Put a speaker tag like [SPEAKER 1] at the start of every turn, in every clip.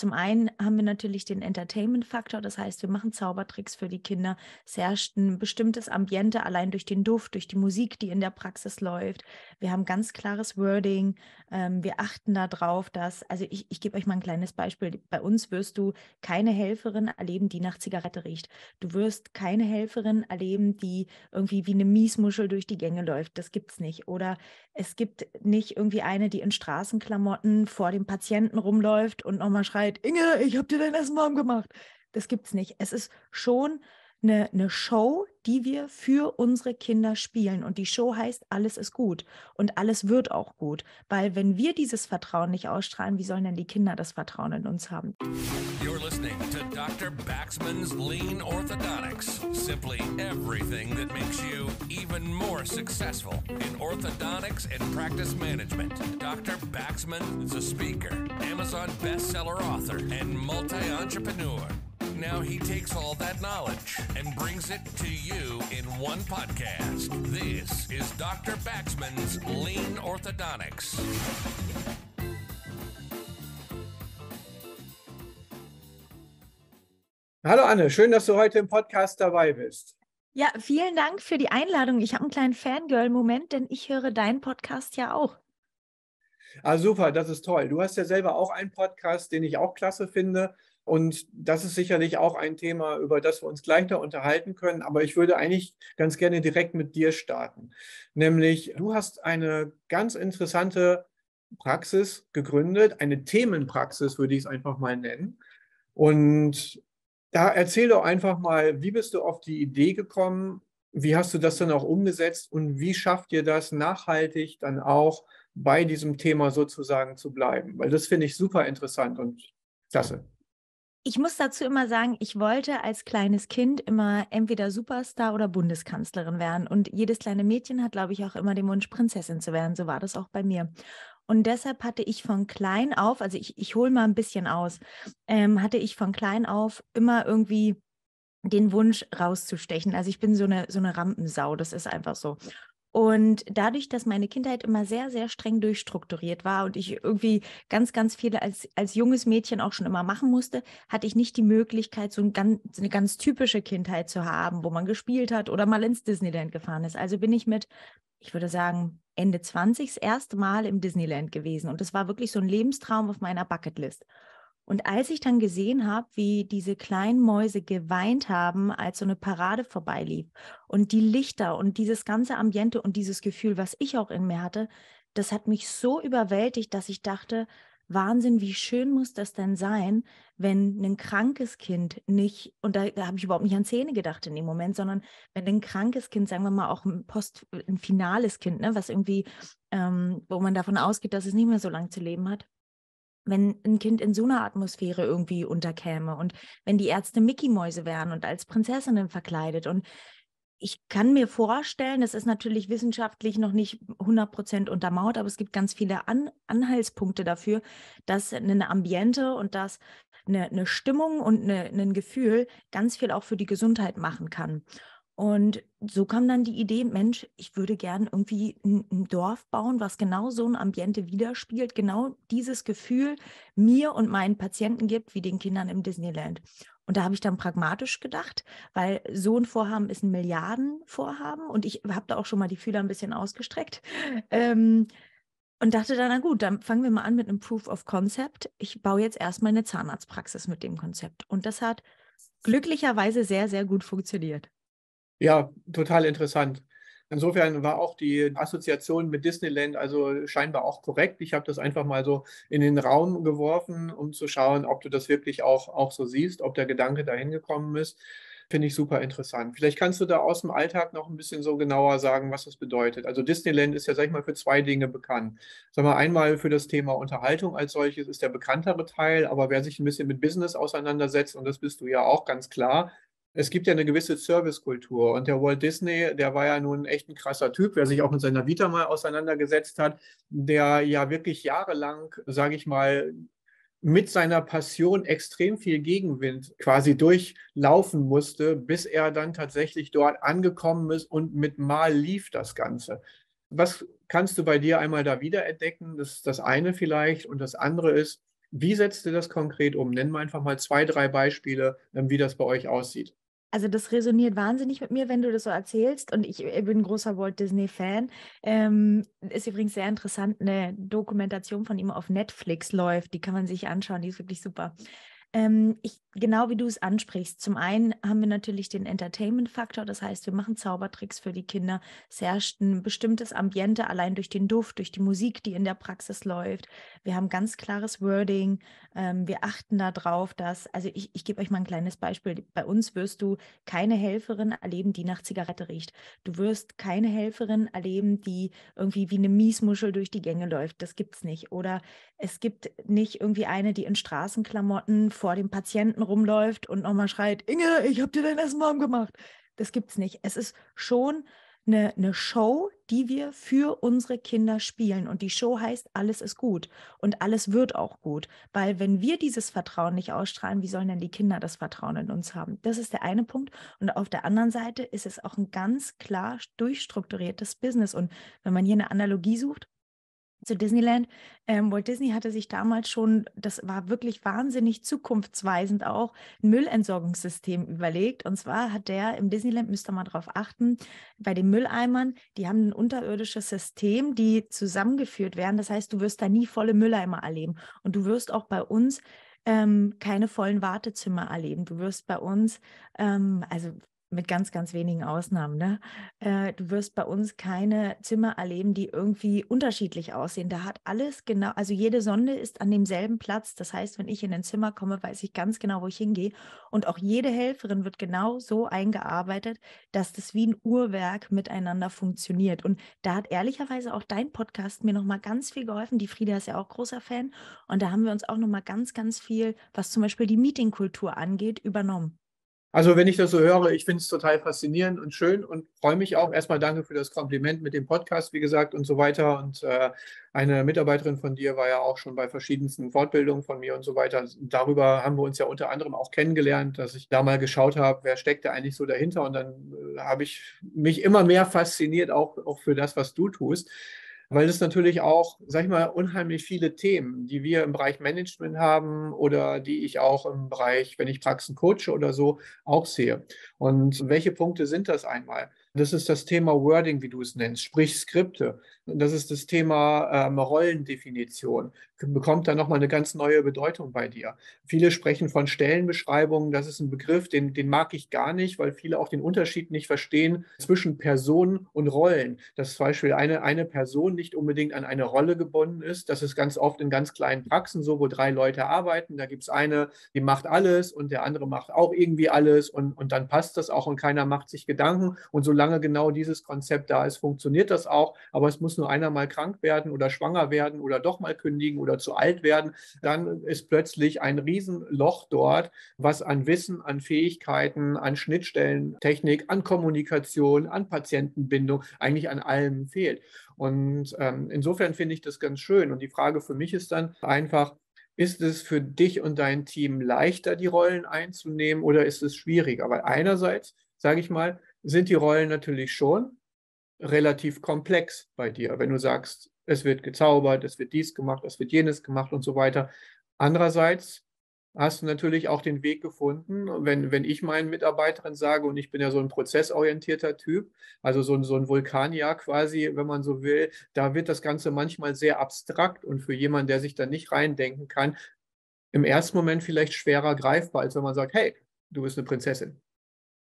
[SPEAKER 1] Zum einen haben wir natürlich den Entertainment-Faktor, das heißt, wir machen Zaubertricks für die Kinder. Es herrscht ein bestimmtes Ambiente allein durch den Duft, durch die Musik, die in der Praxis läuft. Wir haben ganz klares Wording. Ähm, wir achten darauf, dass, also ich, ich gebe euch mal ein kleines Beispiel. Bei uns wirst du keine Helferin erleben, die nach Zigarette riecht. Du wirst keine Helferin erleben, die irgendwie wie eine Miesmuschel durch die Gänge läuft. Das gibt es nicht. Oder es gibt nicht irgendwie eine, die in Straßenklamotten vor dem Patienten rumläuft und nochmal schreit, Inge, ich habe dir dein Essen warm gemacht. Das gibt es nicht. Es ist schon eine, eine Show, die wir für unsere Kinder spielen. Und die Show heißt, alles ist gut und alles wird auch gut. Weil wenn wir dieses Vertrauen nicht ausstrahlen, wie sollen denn die Kinder das Vertrauen in uns haben? You're listening to Dr. Baxman's Lean Orthodontics. Simply everything that makes you even more successful in orthodontics and practice management. Dr. Baxman is a speaker, Amazon bestseller author, and multi-entrepreneur. Now he takes all that knowledge and brings it to you in one podcast. This is Dr. Baxman's Lean Orthodontics.
[SPEAKER 2] Hallo Anne, schön, dass du heute im Podcast dabei bist.
[SPEAKER 1] Ja, vielen Dank für die Einladung. Ich habe einen kleinen Fangirl-Moment, denn ich höre deinen Podcast ja auch.
[SPEAKER 2] Ah, super, das ist toll. Du hast ja selber auch einen Podcast, den ich auch klasse finde. Und das ist sicherlich auch ein Thema, über das wir uns gleich noch unterhalten können. Aber ich würde eigentlich ganz gerne direkt mit dir starten. Nämlich, du hast eine ganz interessante Praxis gegründet, eine Themenpraxis würde ich es einfach mal nennen. Und da erzähl doch einfach mal, wie bist du auf die Idee gekommen? Wie hast du das dann auch umgesetzt und wie schafft ihr das nachhaltig dann auch bei diesem Thema sozusagen zu bleiben? Weil das finde ich super interessant und klasse.
[SPEAKER 1] Ich muss dazu immer sagen, ich wollte als kleines Kind immer entweder Superstar oder Bundeskanzlerin werden. Und jedes kleine Mädchen hat, glaube ich, auch immer den Wunsch, Prinzessin zu werden. So war das auch bei mir. Und deshalb hatte ich von klein auf, also ich, ich hole mal ein bisschen aus, ähm, hatte ich von klein auf immer irgendwie den Wunsch rauszustechen. Also ich bin so eine, so eine Rampensau, das ist einfach so. Und dadurch, dass meine Kindheit immer sehr, sehr streng durchstrukturiert war und ich irgendwie ganz, ganz viele als, als junges Mädchen auch schon immer machen musste, hatte ich nicht die Möglichkeit, so, ein ganz, eine ganz typische Kindheit zu haben, wo man gespielt hat oder mal ins Disneyland gefahren ist. Also bin ich mit, ich würde sagen, Ende 20 das erste Mal im Disneyland gewesen. Und das war wirklich so ein Lebenstraum auf meiner Bucketlist. Und als ich dann gesehen habe, wie diese kleinen Mäuse geweint haben, als so eine Parade vorbeilief und die Lichter und dieses ganze Ambiente und dieses Gefühl, was ich auch in mir hatte, das hat mich so überwältigt, dass ich dachte, Wahnsinn, wie schön muss das denn sein, wenn ein krankes Kind nicht, und da, da habe ich überhaupt nicht an Zähne gedacht in dem Moment, sondern wenn ein krankes Kind, sagen wir mal auch ein Post, ein finales Kind, ne, was irgendwie, ähm, wo man davon ausgeht, dass es nicht mehr so lange zu leben hat, wenn ein Kind in so einer Atmosphäre irgendwie unterkäme und wenn die Ärzte Mickey-Mäuse wären und als Prinzessinnen verkleidet. Und ich kann mir vorstellen, das ist natürlich wissenschaftlich noch nicht 100 Prozent untermauert, aber es gibt ganz viele An Anhaltspunkte dafür, dass eine Ambiente und dass eine, eine Stimmung und eine, ein Gefühl ganz viel auch für die Gesundheit machen kann. Und so kam dann die Idee, Mensch, ich würde gern irgendwie ein, ein, Dorf bauen, was genau so ein Ambiente widerspiegelt, genau dieses Gefühl mir und meinen Patienten gibt, wie den Kindern im Disneyland. Und da habe ich dann pragmatisch gedacht, weil so ein Vorhaben ist ein Milliardenvorhaben und ich habe da auch schon mal die Fühler ein bisschen ausgestreckt. Ähm, und dachte dann, na gut, dann fangen wir mal an mit einem Proof of Concept. Ich baue jetzt erstmal eine Zahnarztpraxis mit dem Konzept. Und das hat glücklicherweise sehr, sehr gut funktioniert.
[SPEAKER 2] Ja, total interessant. Insofern war auch die Assoziation mit Disneyland also scheinbar auch korrekt. Ich habe das einfach mal so in den Raum geworfen, um zu schauen, ob du das wirklich auch, auch so siehst, ob der Gedanke dahin gekommen ist. Finde ich super interessant. Vielleicht kannst du da aus dem Alltag noch ein bisschen so genauer sagen, was das bedeutet. Also Disneyland ist ja, sag ich mal, für zwei Dinge bekannt. Sag mal, einmal für das Thema Unterhaltung als solches ist der bekanntere Teil, aber wer sich ein bisschen mit Business auseinandersetzt, und das bist du ja auch ganz klar, es gibt ja eine gewisse Servicekultur und der Walt Disney, der war ja nun echt ein krasser Typ, wer sich auch mit seiner Vita mal auseinandergesetzt hat, der ja wirklich jahrelang, sage ich mal, mit seiner Passion extrem viel Gegenwind quasi durchlaufen musste, bis er dann tatsächlich dort angekommen ist und mit Mal lief das Ganze. Was kannst du bei dir einmal da wiederentdecken? Das ist das eine vielleicht. Und das andere ist, Wie setzt ihr das konkret um? Nennen wir einfach mal zwei, drei Beispiele, wie das bei euch aussieht.
[SPEAKER 1] Also das resoniert wahnsinnig mit mir, wenn du das so erzählst. Und ich, ich bin großer Walt Disney-Fan. Ähm, ist übrigens sehr interessant, eine Dokumentation von ihm auf Netflix läuft. Die kann man sich anschauen, die ist wirklich super. Ähm, ich, genau wie du es ansprichst. Zum einen haben wir natürlich den Entertainment-Faktor, das heißt, wir machen Zaubertricks für die Kinder. Es herrscht ein bestimmtes Ambiente allein durch den Duft, durch die Musik, die in der Praxis läuft. Wir haben ganz klares Wording. Ähm, wir achten darauf, dass, also ich, ich gebe euch mal ein kleines Beispiel. Bei uns wirst du keine Helferin erleben, die nach Zigarette riecht. Du wirst keine Helferin erleben, die irgendwie wie eine Miesmuschel durch die Gänge läuft. Das gibt es nicht. Oder es gibt nicht irgendwie eine, die in Straßenklamotten vor dem Patienten rumläuft und nochmal schreit, Inge, ich habe dir dein Essen warm gemacht. Das gibt es nicht. Es ist schon eine, eine Show, die wir für unsere Kinder spielen. Und die Show heißt, alles ist gut und alles wird auch gut. Weil wenn wir dieses Vertrauen nicht ausstrahlen, wie sollen denn die Kinder das Vertrauen in uns haben? Das ist der eine Punkt. Und auf der anderen Seite ist es auch ein ganz klar durchstrukturiertes Business. Und wenn man hier eine Analogie sucht, zu Disneyland. Ähm, Walt Disney hatte sich damals schon, das war wirklich wahnsinnig zukunftsweisend auch, ein Müllentsorgungssystem überlegt. Und zwar hat der im Disneyland, müsst ihr mal drauf achten, bei den Mülleimern, die haben ein unterirdisches System, die zusammengeführt werden. Das heißt, du wirst da nie volle Mülleimer erleben. Und du wirst auch bei uns ähm, keine vollen Wartezimmer erleben. Du wirst bei uns, ähm, also mit ganz, ganz wenigen Ausnahmen. Ne? Äh, du wirst bei uns keine Zimmer erleben, die irgendwie unterschiedlich aussehen. Da hat alles genau, also jede Sonde ist an demselben Platz. Das heißt, wenn ich in ein Zimmer komme, weiß ich ganz genau, wo ich hingehe. Und auch jede Helferin wird genau so eingearbeitet, dass das wie ein Uhrwerk miteinander funktioniert. Und da hat ehrlicherweise auch dein Podcast mir nochmal ganz viel geholfen. Die Frieda ist ja auch großer Fan. Und da haben wir uns auch nochmal ganz, ganz viel, was zum Beispiel die Meetingkultur angeht, übernommen.
[SPEAKER 2] Also wenn ich das so höre, ich finde es total faszinierend und schön und freue mich auch. Erstmal danke für das Kompliment mit dem Podcast, wie gesagt, und so weiter. Und äh, eine Mitarbeiterin von dir war ja auch schon bei verschiedensten Fortbildungen von mir und so weiter. Darüber haben wir uns ja unter anderem auch kennengelernt, dass ich da mal geschaut habe, wer steckt da eigentlich so dahinter. Und dann äh, habe ich mich immer mehr fasziniert, auch, auch für das, was du tust weil es natürlich auch, sag ich mal, unheimlich viele Themen, die wir im Bereich Management haben oder die ich auch im Bereich, wenn ich Praxen coache oder so, auch sehe. Und welche Punkte sind das einmal? Das ist das Thema Wording, wie du es nennst, sprich Skripte. Das ist das Thema ähm, Rollendefinition. Bekommt da nochmal eine ganz neue Bedeutung bei dir. Viele sprechen von Stellenbeschreibungen. Das ist ein Begriff, den, den mag ich gar nicht, weil viele auch den Unterschied nicht verstehen zwischen Personen und Rollen. Dass zum Beispiel eine, eine Person nicht unbedingt an eine Rolle gebunden ist. Das ist ganz oft in ganz kleinen Praxen so, wo drei Leute arbeiten. Da gibt es eine, die macht alles und der andere macht auch irgendwie alles und, und dann passt das auch und keiner macht sich Gedanken. Und so solange genau dieses Konzept da ist, funktioniert das auch. Aber es muss nur einer mal krank werden oder schwanger werden oder doch mal kündigen oder zu alt werden. Dann ist plötzlich ein Riesenloch dort, was an Wissen, an Fähigkeiten, an Schnittstellen, Technik, an Kommunikation, an Patientenbindung, eigentlich an allem fehlt. Und ähm, insofern finde ich das ganz schön. Und die Frage für mich ist dann einfach, ist es für dich und dein Team leichter, die Rollen einzunehmen oder ist es schwieriger? Weil einerseits, sage ich mal, sind die Rollen natürlich schon relativ komplex bei dir. Wenn du sagst, es wird gezaubert, es wird dies gemacht, es wird jenes gemacht und so weiter. Andererseits hast du natürlich auch den Weg gefunden, wenn, wenn ich meinen Mitarbeitern sage, und ich bin ja so ein prozessorientierter Typ, also so ein, so ein Vulkanier quasi, wenn man so will, da wird das Ganze manchmal sehr abstrakt und für jemanden, der sich da nicht reindenken kann, im ersten Moment vielleicht schwerer greifbar, als wenn man sagt, hey, du bist eine Prinzessin.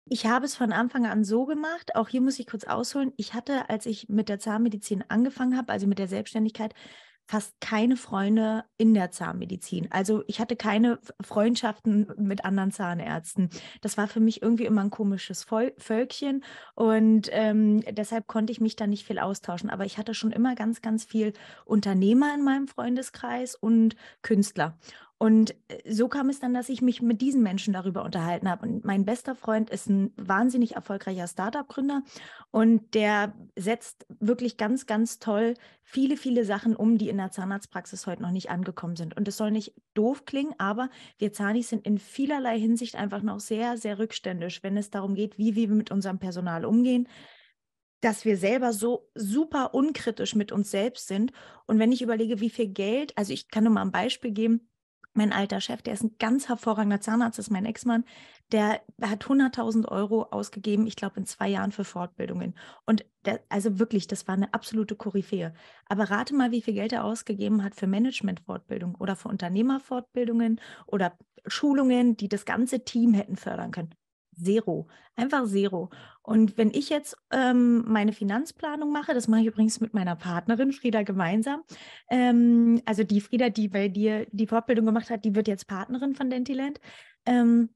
[SPEAKER 1] Ich habe es von Anfang an so gemacht, auch hier muss ich kurz ausholen. Ich hatte, als ich mit der Zahnmedizin angefangen habe, also mit der Selbstständigkeit, fast keine Freunde in der Zahnmedizin. Also ich hatte keine Freundschaften mit anderen Zahnärzten. Das war für mich irgendwie immer ein komisches Völkchen und ähm, deshalb konnte ich mich da nicht viel austauschen. Aber ich hatte schon immer ganz, ganz viel Unternehmer in meinem Freundeskreis und Künstler. Und äh, so kam es dann, dass ich mich mit diesen Menschen darüber unterhalten habe. Und mein bester Freund ist ein wahnsinnig erfolgreicher Startup-Gründer und der setzt wirklich ganz, ganz toll viele, viele Sachen um, die in der Zahnarztpraxis heute noch nicht angekommen sind. Und es soll nicht doof klingen, aber wir Zahnis sind in vielerlei Hinsicht einfach noch sehr, sehr rückständisch, wenn es darum geht, wie wir mit unserem Personal umgehen dass wir selber so super unkritisch mit uns selbst sind. Und wenn ich überlege, wie viel Geld, also ich kann nur mal ein Beispiel geben, mein alter Chef, der ist ein ganz hervorragender Zahnarzt, ist mein Ex-Mann, der hat 100.000 Euro ausgegeben, ich glaube in zwei Jahren für Fortbildungen. Und der, also wirklich, das war eine absolute Koryphäe. Aber rate mal, wie viel Geld er ausgegeben hat für Management-Fortbildung oder für Unternehmerfortbildungen oder Schulungen, die das ganze Team hätten fördern können. Zero, einfach Zero. Und wenn ich jetzt ähm, meine Finanzplanung mache, das mache ich übrigens mit meiner Partnerin Frieda gemeinsam. Ähm, also die Frieda, die bei dir die Fortbildung gemacht hat, die wird jetzt Partnerin von Dentiland. Ähm,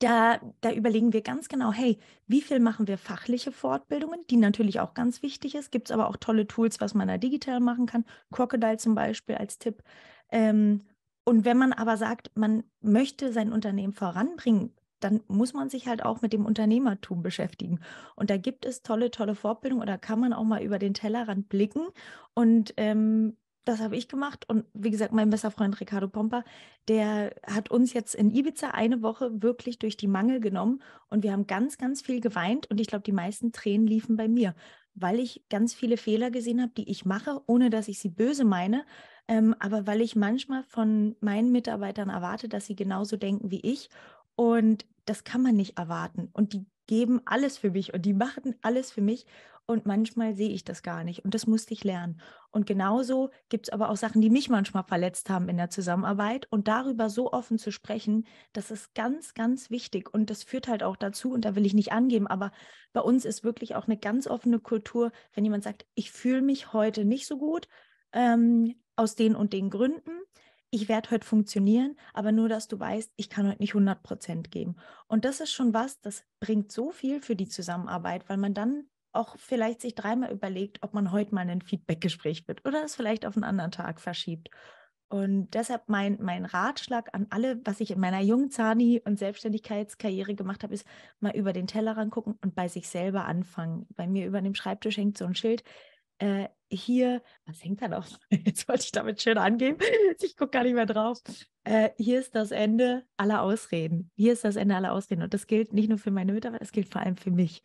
[SPEAKER 1] da, da überlegen wir ganz genau, hey, wie viel machen wir fachliche Fortbildungen, die natürlich auch ganz wichtig ist. Gibt es aber auch tolle Tools, was man da digital machen kann. Crocodile zum Beispiel als Tipp. Ähm, und wenn man aber sagt, man möchte sein Unternehmen voranbringen, dann muss man sich halt auch mit dem Unternehmertum beschäftigen. Und da gibt es tolle, tolle Fortbildungen oder kann man auch mal über den Tellerrand blicken. Und ähm, das habe ich gemacht. Und wie gesagt, mein bester Freund Ricardo Pompa, der hat uns jetzt in Ibiza eine Woche wirklich durch die Mangel genommen. Und wir haben ganz, ganz viel geweint. Und ich glaube, die meisten Tränen liefen bei mir, weil ich ganz viele Fehler gesehen habe, die ich mache, ohne dass ich sie böse meine. Ähm, aber weil ich manchmal von meinen Mitarbeitern erwarte, dass sie genauso denken wie ich und das kann man nicht erwarten. Und die geben alles für mich und die machen alles für mich. Und manchmal sehe ich das gar nicht. Und das musste ich lernen. Und genauso gibt es aber auch Sachen, die mich manchmal verletzt haben in der Zusammenarbeit. Und darüber so offen zu sprechen, das ist ganz, ganz wichtig. Und das führt halt auch dazu, und da will ich nicht angeben, aber bei uns ist wirklich auch eine ganz offene Kultur, wenn jemand sagt, ich fühle mich heute nicht so gut, ähm, aus den und den Gründen ich werde heute funktionieren, aber nur, dass du weißt, ich kann heute nicht 100 Prozent geben. Und das ist schon was, das bringt so viel für die Zusammenarbeit, weil man dann auch vielleicht sich dreimal überlegt, ob man heute mal ein Feedbackgespräch wird oder es vielleicht auf einen anderen Tag verschiebt. Und deshalb mein, mein Ratschlag an alle, was ich in meiner jungen Zahni- und Selbstständigkeitskarriere gemacht habe, ist mal über den Tellerrand gucken und bei sich selber anfangen. Bei mir über dem Schreibtisch hängt so ein Schild, äh, hier, was hängt da noch? Jetzt wollte ich damit schön angeben. Ich gucke gar nicht mehr drauf. Äh, hier ist das Ende aller Ausreden. Hier ist das Ende aller Ausreden. Und das gilt nicht nur für meine Mitarbeiter, es gilt vor allem für mich.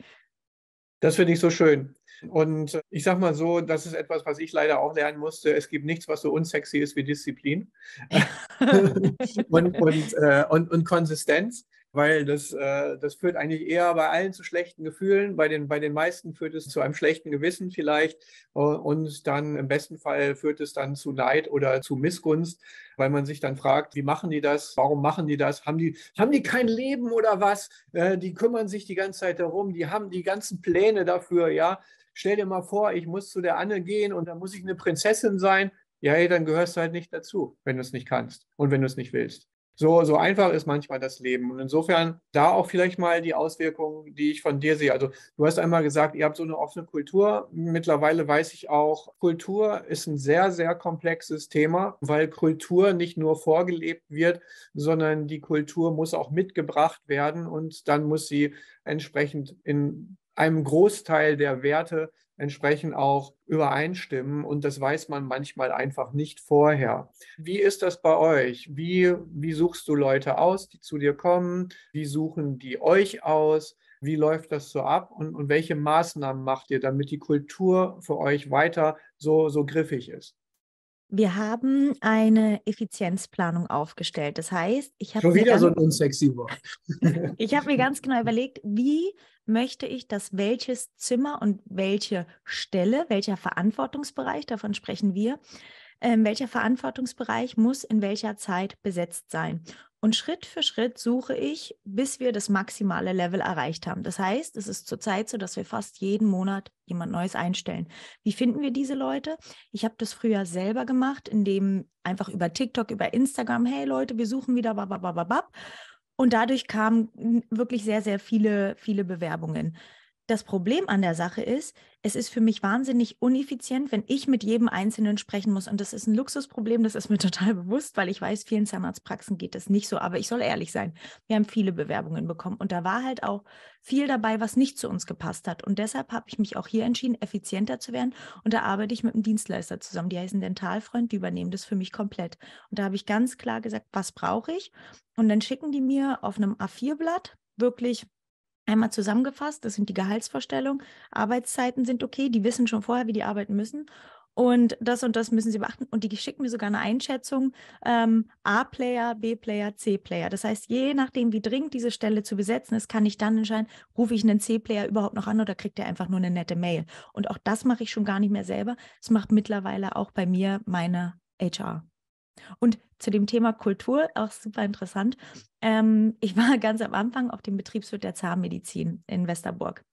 [SPEAKER 2] Das finde ich so schön. Und ich sage mal so, das ist etwas, was ich leider auch lernen musste. Es gibt nichts, was so unsexy ist wie Disziplin und, und, äh, und, und Konsistenz weil das, äh, das führt eigentlich eher bei allen zu schlechten Gefühlen. Bei den, bei den meisten führt es zu einem schlechten Gewissen vielleicht äh, und dann im besten Fall führt es dann zu Neid oder zu Missgunst, weil man sich dann fragt, wie machen die das? Warum machen die das? Haben die, haben die kein Leben oder was? Äh, die kümmern sich die ganze Zeit darum, die haben die ganzen Pläne dafür, ja. Stell dir mal vor, ich muss zu der Anne gehen und dann muss ich eine Prinzessin sein. Ja, hey, dann gehörst du halt nicht dazu, wenn du es nicht kannst und wenn du es nicht willst. So, so einfach ist manchmal das Leben. Und insofern da auch vielleicht mal die Auswirkungen, die ich von dir sehe. Also du hast einmal gesagt, ihr habt so eine offene Kultur. Mittlerweile weiß ich auch, Kultur ist ein sehr, sehr komplexes Thema, weil Kultur nicht nur vorgelebt wird, sondern die Kultur muss auch mitgebracht werden und dann muss sie entsprechend in einem Großteil der Werte entsprechend auch übereinstimmen und das weiß man manchmal einfach nicht vorher. Wie ist das bei euch? Wie, wie suchst du Leute aus, die zu dir kommen? Wie suchen die euch aus? Wie läuft das so ab und, und welche Maßnahmen macht ihr, damit die Kultur für euch weiter so, so griffig ist?
[SPEAKER 1] Wir haben eine Effizienzplanung aufgestellt. Das heißt, ich habe.
[SPEAKER 2] Schon wieder so ein unsexy Wort.
[SPEAKER 1] ich habe mir ganz genau überlegt, wie möchte ich, dass welches Zimmer und welche Stelle, welcher Verantwortungsbereich, davon sprechen wir, äh, welcher Verantwortungsbereich muss in welcher Zeit besetzt sein. Und Schritt für Schritt suche ich, bis wir das maximale Level erreicht haben. Das heißt, es ist zurzeit so, dass wir fast jeden Monat jemand Neues einstellen. Wie finden wir diese Leute? Ich habe das früher selber gemacht, indem einfach über TikTok, über Instagram, hey Leute, wir suchen wieder bababababab. Und dadurch kamen wirklich sehr, sehr viele, viele Bewerbungen. Das Problem an der Sache ist, es ist für mich wahnsinnig uneffizient, wenn ich mit jedem Einzelnen sprechen muss. Und das ist ein Luxusproblem, das ist mir total bewusst, weil ich weiß, vielen Zahnarztpraxen geht das nicht so. Aber ich soll ehrlich sein, wir haben viele Bewerbungen bekommen. Und da war halt auch viel dabei, was nicht zu uns gepasst hat. Und deshalb habe ich mich auch hier entschieden, effizienter zu werden. Und da arbeite ich mit einem Dienstleister zusammen. Die heißen Dentalfreund, die übernehmen das für mich komplett. Und da habe ich ganz klar gesagt, was brauche ich? Und dann schicken die mir auf einem A4-Blatt wirklich Einmal zusammengefasst, das sind die Gehaltsvorstellungen. Arbeitszeiten sind okay, die wissen schon vorher, wie die arbeiten müssen. und das und das müssen Sie beachten. Und die schicken mir sogar eine Einschätzung, ähm, A-Player, B-Player, C-Player. Das heißt, je nachdem, wie dringend diese Stelle zu besetzen ist, kann ich dann entscheiden, rufe ich einen C-Player überhaupt noch an oder kriegt er einfach nur eine nette Mail. Und auch das mache ich schon gar nicht mehr selber. Das macht mittlerweile auch bei mir meine HR. Und zu dem Thema Kultur, auch super interessant. Ähm, ich war ganz am Anfang auf dem Betriebswirt der Zahnmedizin in Westerburg.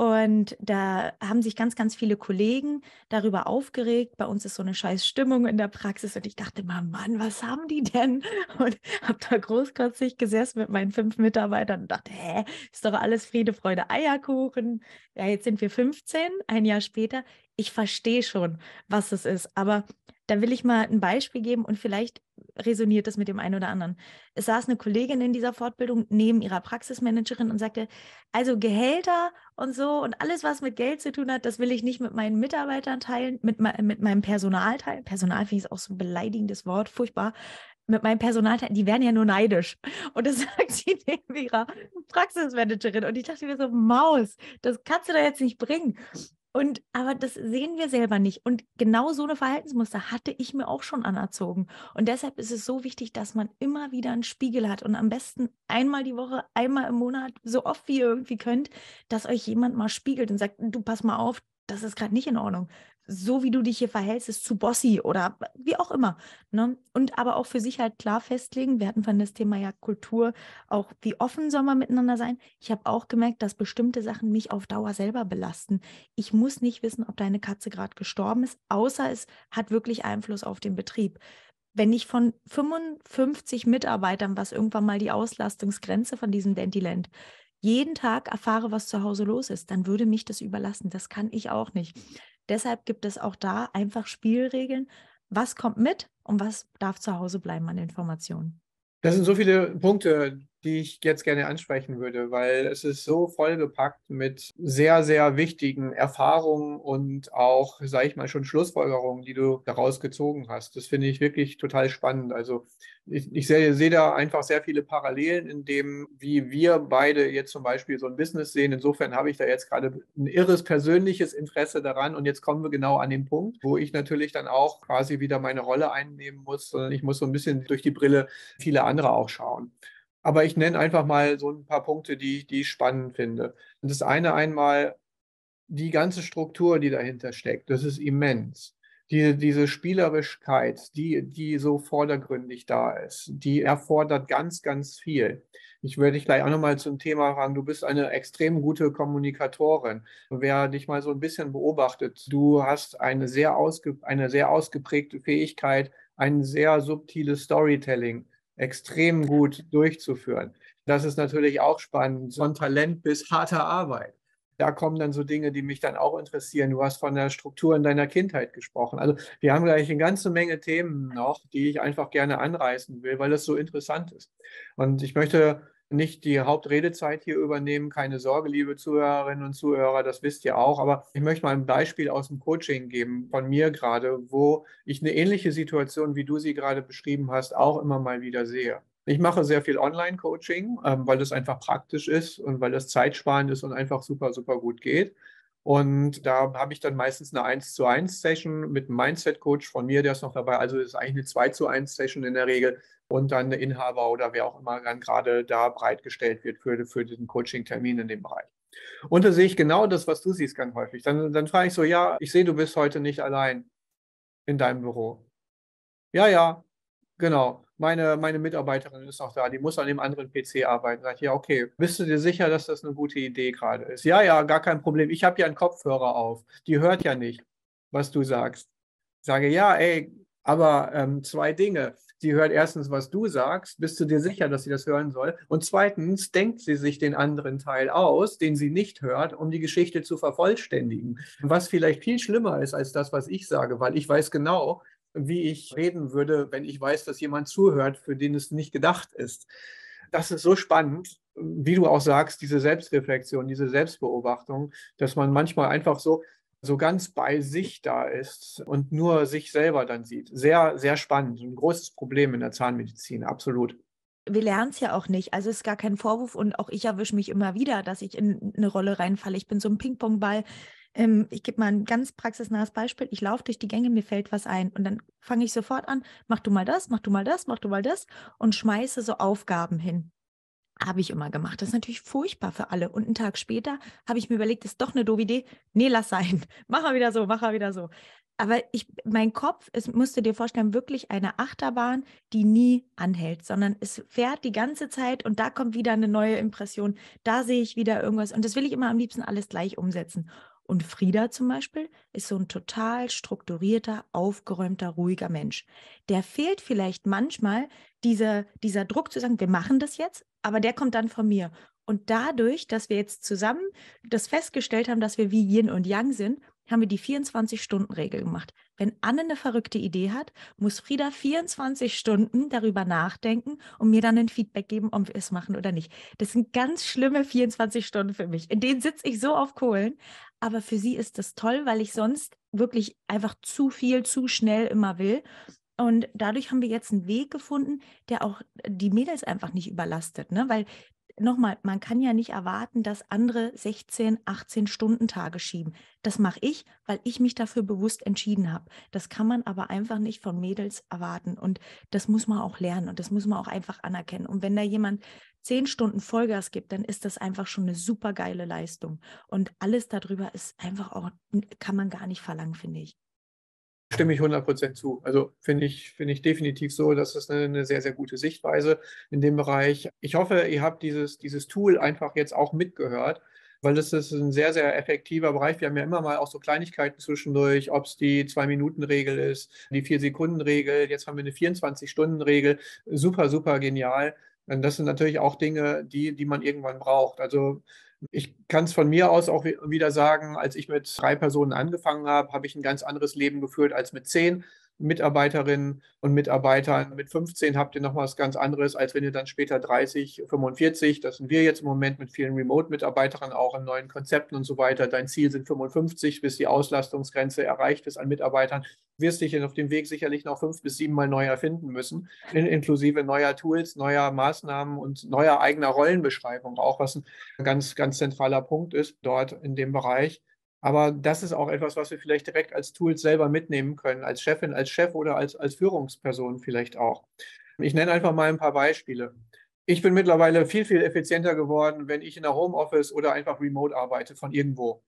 [SPEAKER 1] Und da haben sich ganz, ganz viele Kollegen darüber aufgeregt. Bei uns ist so eine scheiß Stimmung in der Praxis. Und ich dachte mal, Mann, was haben die denn? Und habe da großkotzig gesessen mit meinen fünf Mitarbeitern und dachte, hä, ist doch alles Friede, Freude, Eierkuchen. Ja, jetzt sind wir 15, ein Jahr später. Ich verstehe schon, was es ist. Aber da will ich mal ein Beispiel geben und vielleicht resoniert das mit dem einen oder anderen. Es saß eine Kollegin in dieser Fortbildung neben ihrer Praxismanagerin und sagte, also Gehälter und so und alles, was mit Geld zu tun hat, das will ich nicht mit meinen Mitarbeitern teilen, mit, mit meinem Personal teilen. Personal finde ich auch so ein beleidigendes Wort, furchtbar. Mit meinem Personal die werden ja nur neidisch. Und das sagt sie neben ihrer Praxismanagerin. Und ich dachte mir so, Maus, das kannst du da jetzt nicht bringen. Und aber das sehen wir selber nicht. Und genau so eine Verhaltensmuster hatte ich mir auch schon anerzogen. Und deshalb ist es so wichtig, dass man immer wieder einen Spiegel hat und am besten einmal die Woche, einmal im Monat, so oft wie ihr irgendwie könnt, dass euch jemand mal spiegelt und sagt, du pass mal auf, das ist gerade nicht in Ordnung so wie du dich hier verhältst, ist zu bossy oder wie auch immer. Ne? Und aber auch für sich halt klar festlegen. Wir hatten von das Thema ja Kultur, auch wie offen soll man miteinander sein. Ich habe auch gemerkt, dass bestimmte Sachen mich auf Dauer selber belasten. Ich muss nicht wissen, ob deine Katze gerade gestorben ist, außer es hat wirklich Einfluss auf den Betrieb. Wenn ich von 55 Mitarbeitern, was irgendwann mal die Auslastungsgrenze von diesem Dentiland, jeden Tag erfahre, was zu Hause los ist, dann würde mich das überlassen. Das kann ich auch nicht. Deshalb gibt es auch da einfach Spielregeln. Was kommt mit und was darf zu Hause bleiben an Informationen?
[SPEAKER 2] Das sind so viele Punkte, die ich jetzt gerne ansprechen würde, weil es ist so vollgepackt mit sehr, sehr wichtigen Erfahrungen und auch, sage ich mal, schon Schlussfolgerungen, die du daraus gezogen hast. Das finde ich wirklich total spannend. Also ich, ich sehe, sehe, da einfach sehr viele Parallelen in dem, wie wir beide jetzt zum Beispiel so ein Business sehen. Insofern habe ich da jetzt gerade ein irres persönliches Interesse daran und jetzt kommen wir genau an den Punkt, wo ich natürlich dann auch quasi wieder meine Rolle einnehmen muss, sondern ich muss so ein bisschen durch die Brille viele andere auch schauen. Aber ich nenne einfach mal so ein paar Punkte, die, die ich spannend finde. Und das eine einmal die ganze Struktur, die dahinter steckt. Das ist immens. Die, diese Spielerischkeit, die, die so vordergründig da ist, die erfordert ganz, ganz viel. Ich würde dich gleich auch nochmal zum Thema fragen. Du bist eine extrem gute Kommunikatorin. Wer dich mal so ein bisschen beobachtet, du hast eine sehr, ausge, eine sehr ausgeprägte Fähigkeit, ein sehr subtiles Storytelling extrem gut durchzuführen. Das ist natürlich auch spannend, von Talent bis harter Arbeit. Da kommen dann so Dinge, die mich dann auch interessieren. Du hast von der Struktur in deiner Kindheit gesprochen. Also wir haben gleich eine ganze Menge Themen noch, die ich einfach gerne anreißen will, weil das so interessant ist. Und ich möchte nicht die Hauptredezeit hier übernehmen. Keine Sorge, liebe Zuhörerinnen und Zuhörer, das wisst ihr auch. Aber ich möchte mal ein Beispiel aus dem Coaching geben von mir gerade, wo ich eine ähnliche Situation, wie du sie gerade beschrieben hast, auch immer mal wieder sehe. Ich mache sehr viel Online-Coaching, ähm, weil es einfach praktisch ist und weil es zeitsparend ist und einfach super, super gut geht. Und da habe ich dann meistens eine 1 zu 1 Session mit einem Mindset-Coach von mir, der ist noch dabei. Also ist eigentlich eine 2 zu 1 Session in der Regel, und dann der Inhaber oder wer auch immer dann gerade da bereitgestellt wird für, für diesen Coaching-Termin in dem Bereich. Und da sehe ich genau das, was du siehst, ganz häufig. Dann, dann frage ich so, ja, ich sehe, du bist heute nicht allein in deinem Büro. Ja, ja, genau. Meine, meine Mitarbeiterin ist noch da, die muss an dem anderen PC arbeiten. Sag ich, ja, okay. Bist du dir sicher, dass das eine gute Idee gerade ist? Ja, ja, gar kein Problem. Ich habe ja einen Kopfhörer auf. Die hört ja nicht, was du sagst. Ich sage, ja, ey, aber ähm, zwei Dinge sie hört erstens, was du sagst, bist du dir sicher, dass sie das hören soll? Und zweitens denkt sie sich den anderen Teil aus, den sie nicht hört, um die Geschichte zu vervollständigen. Was vielleicht viel schlimmer ist als das, was ich sage, weil ich weiß genau, wie ich reden würde, wenn ich weiß, dass jemand zuhört, für den es nicht gedacht ist. Das ist so spannend, wie du auch sagst, diese Selbstreflexion, diese Selbstbeobachtung, dass man manchmal einfach so so ganz bei sich da ist und nur sich selber dann sieht. Sehr, sehr spannend. Ein großes Problem in der Zahnmedizin, absolut.
[SPEAKER 1] Wir lernen es ja auch nicht. Also es ist gar kein Vorwurf und auch ich erwische mich immer wieder, dass ich in eine Rolle reinfalle. Ich bin so ein Ping-Pong-Ball. Ähm, ich gebe mal ein ganz praxisnahes Beispiel. Ich laufe durch die Gänge, mir fällt was ein und dann fange ich sofort an, mach du mal das, mach du mal das, mach du mal das und schmeiße so Aufgaben hin. Habe ich immer gemacht. Das ist natürlich furchtbar für alle. Und einen Tag später habe ich mir überlegt, das ist doch eine doofe Idee. Nee, lass sein. Mach mal wieder so, mach mal wieder so. Aber ich, mein Kopf, es musst du dir vorstellen, wirklich eine Achterbahn, die nie anhält, sondern es fährt die ganze Zeit und da kommt wieder eine neue Impression. Da sehe ich wieder irgendwas. Und das will ich immer am liebsten alles gleich umsetzen. Und Frieda zum Beispiel ist so ein total strukturierter, aufgeräumter, ruhiger Mensch. Der fehlt vielleicht manchmal dieser, dieser Druck zu sagen, wir machen das jetzt, aber der kommt dann von mir. Und dadurch, dass wir jetzt zusammen das festgestellt haben, dass wir wie Yin und Yang sind, haben wir die 24-Stunden-Regel gemacht. Wenn Anne eine verrückte Idee hat, muss Frieda 24 Stunden darüber nachdenken und mir dann ein Feedback geben, ob wir es machen oder nicht. Das sind ganz schlimme 24 Stunden für mich. In denen sitze ich so auf Kohlen. Aber für sie ist das toll, weil ich sonst wirklich einfach zu viel, zu schnell immer will. Und dadurch haben wir jetzt einen Weg gefunden, der auch die Mädels einfach nicht überlastet, ne? Weil nochmal, man kann ja nicht erwarten, dass andere 16, 18 Stunden Tage schieben. Das mache ich, weil ich mich dafür bewusst entschieden habe. Das kann man aber einfach nicht von Mädels erwarten. Und das muss man auch lernen und das muss man auch einfach anerkennen. Und wenn da jemand zehn Stunden Vollgas gibt, dann ist das einfach schon eine super geile Leistung. Und alles darüber ist einfach auch, kann man gar nicht verlangen, finde ich
[SPEAKER 2] stimme ich 100% zu. Also finde ich, finde ich definitiv so, dass eine, eine, sehr, sehr gute Sichtweise in dem Bereich. Ich hoffe, ihr habt dieses, dieses Tool einfach jetzt auch mitgehört, weil das ist ein sehr, sehr effektiver Bereich. Wir haben ja immer mal auch so Kleinigkeiten zwischendurch, ob es die Zwei-Minuten-Regel ist, die Vier-Sekunden-Regel, jetzt haben wir eine 24-Stunden-Regel. Super, super genial. Und das sind natürlich auch Dinge, die, die man irgendwann braucht. Also ich kann es von mir aus auch wieder sagen, als ich mit drei Personen angefangen habe, habe ich ein ganz anderes Leben geführt als mit zehn. Mitarbeiterinnen und Mitarbeitern. Mit 15 habt ihr noch was ganz anderes, als wenn ihr dann später 30, 45, das sind wir jetzt im Moment mit vielen Remote-Mitarbeitern auch an neuen Konzepten und so weiter. Dein Ziel sind 55, bis die Auslastungsgrenze erreicht ist an Mitarbeitern. Du wirst dich auf dem Weg sicherlich noch fünf bis sieben Mal neu erfinden müssen, inklusive neuer Tools, neuer Maßnahmen und neuer eigener Rollenbeschreibung, auch was ein ganz, ganz zentraler Punkt ist dort in dem Bereich. Aber das ist auch etwas, was wir vielleicht direkt als Tools selber mitnehmen können, als Chefin, als Chef oder als, als Führungsperson vielleicht auch. Ich nenne einfach mal ein paar Beispiele. Ich bin mittlerweile viel, viel effizienter geworden, wenn ich in der Homeoffice oder einfach remote arbeite von irgendwo.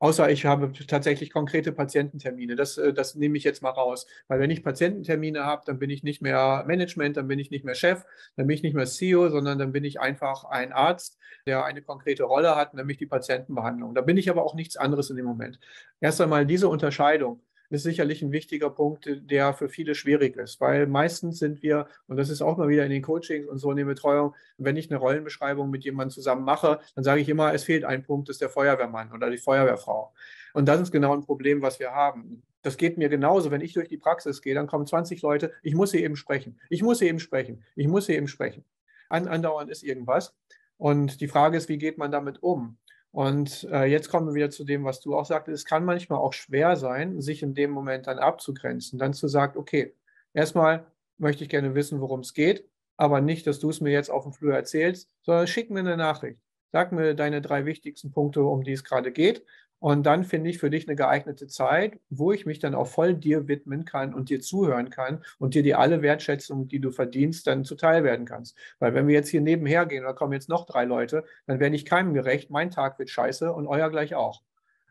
[SPEAKER 2] Außer ich habe tatsächlich konkrete Patiententermine. Das, äh, das nehme ich jetzt mal raus. Weil wenn ich Patiententermine habe, dann bin ich nicht mehr Management, dann bin ich nicht mehr Chef, dann bin ich nicht mehr CEO, sondern dann bin ich einfach ein Arzt, der eine konkrete Rolle hat, nämlich die Patientenbehandlung. Da bin ich aber auch nichts anderes in dem Moment. Erst einmal diese Unterscheidung ist sicherlich ein wichtiger Punkt, der für viele schwierig ist, weil meistens sind wir, und das ist auch mal wieder in den Coachings und so in der Betreuung, wenn ich eine Rollenbeschreibung mit jemandem zusammen mache, dann sage ich immer, es fehlt ein Punkt, das ist der Feuerwehrmann oder die Feuerwehrfrau. Und das ist genau ein Problem, was wir haben. Das geht mir genauso, wenn ich durch die Praxis gehe, dann kommen 20 Leute, ich muss hier eben sprechen, ich muss hier eben sprechen, ich muss hier eben sprechen. Andauernd ist irgendwas. Und die Frage ist, wie geht man damit um? Und äh, jetzt kommen wir wieder zu dem, was du auch sagtest. Es kann manchmal auch schwer sein, sich in dem Moment dann abzugrenzen, dann zu sagen, okay, erstmal möchte ich gerne wissen, worum es geht, aber nicht, dass du es mir jetzt auf dem Flur erzählst, sondern schick mir eine Nachricht. Sag mir deine drei wichtigsten Punkte, um die es gerade geht. Und dann finde ich für dich eine geeignete Zeit, wo ich mich dann auch voll dir widmen kann und dir zuhören kann und dir die alle Wertschätzung, die du verdienst, dann zuteil werden kannst. Weil wenn wir jetzt hier nebenher gehen, da kommen jetzt noch drei Leute, dann werde ich keinem gerecht, mein Tag wird scheiße und euer gleich auch.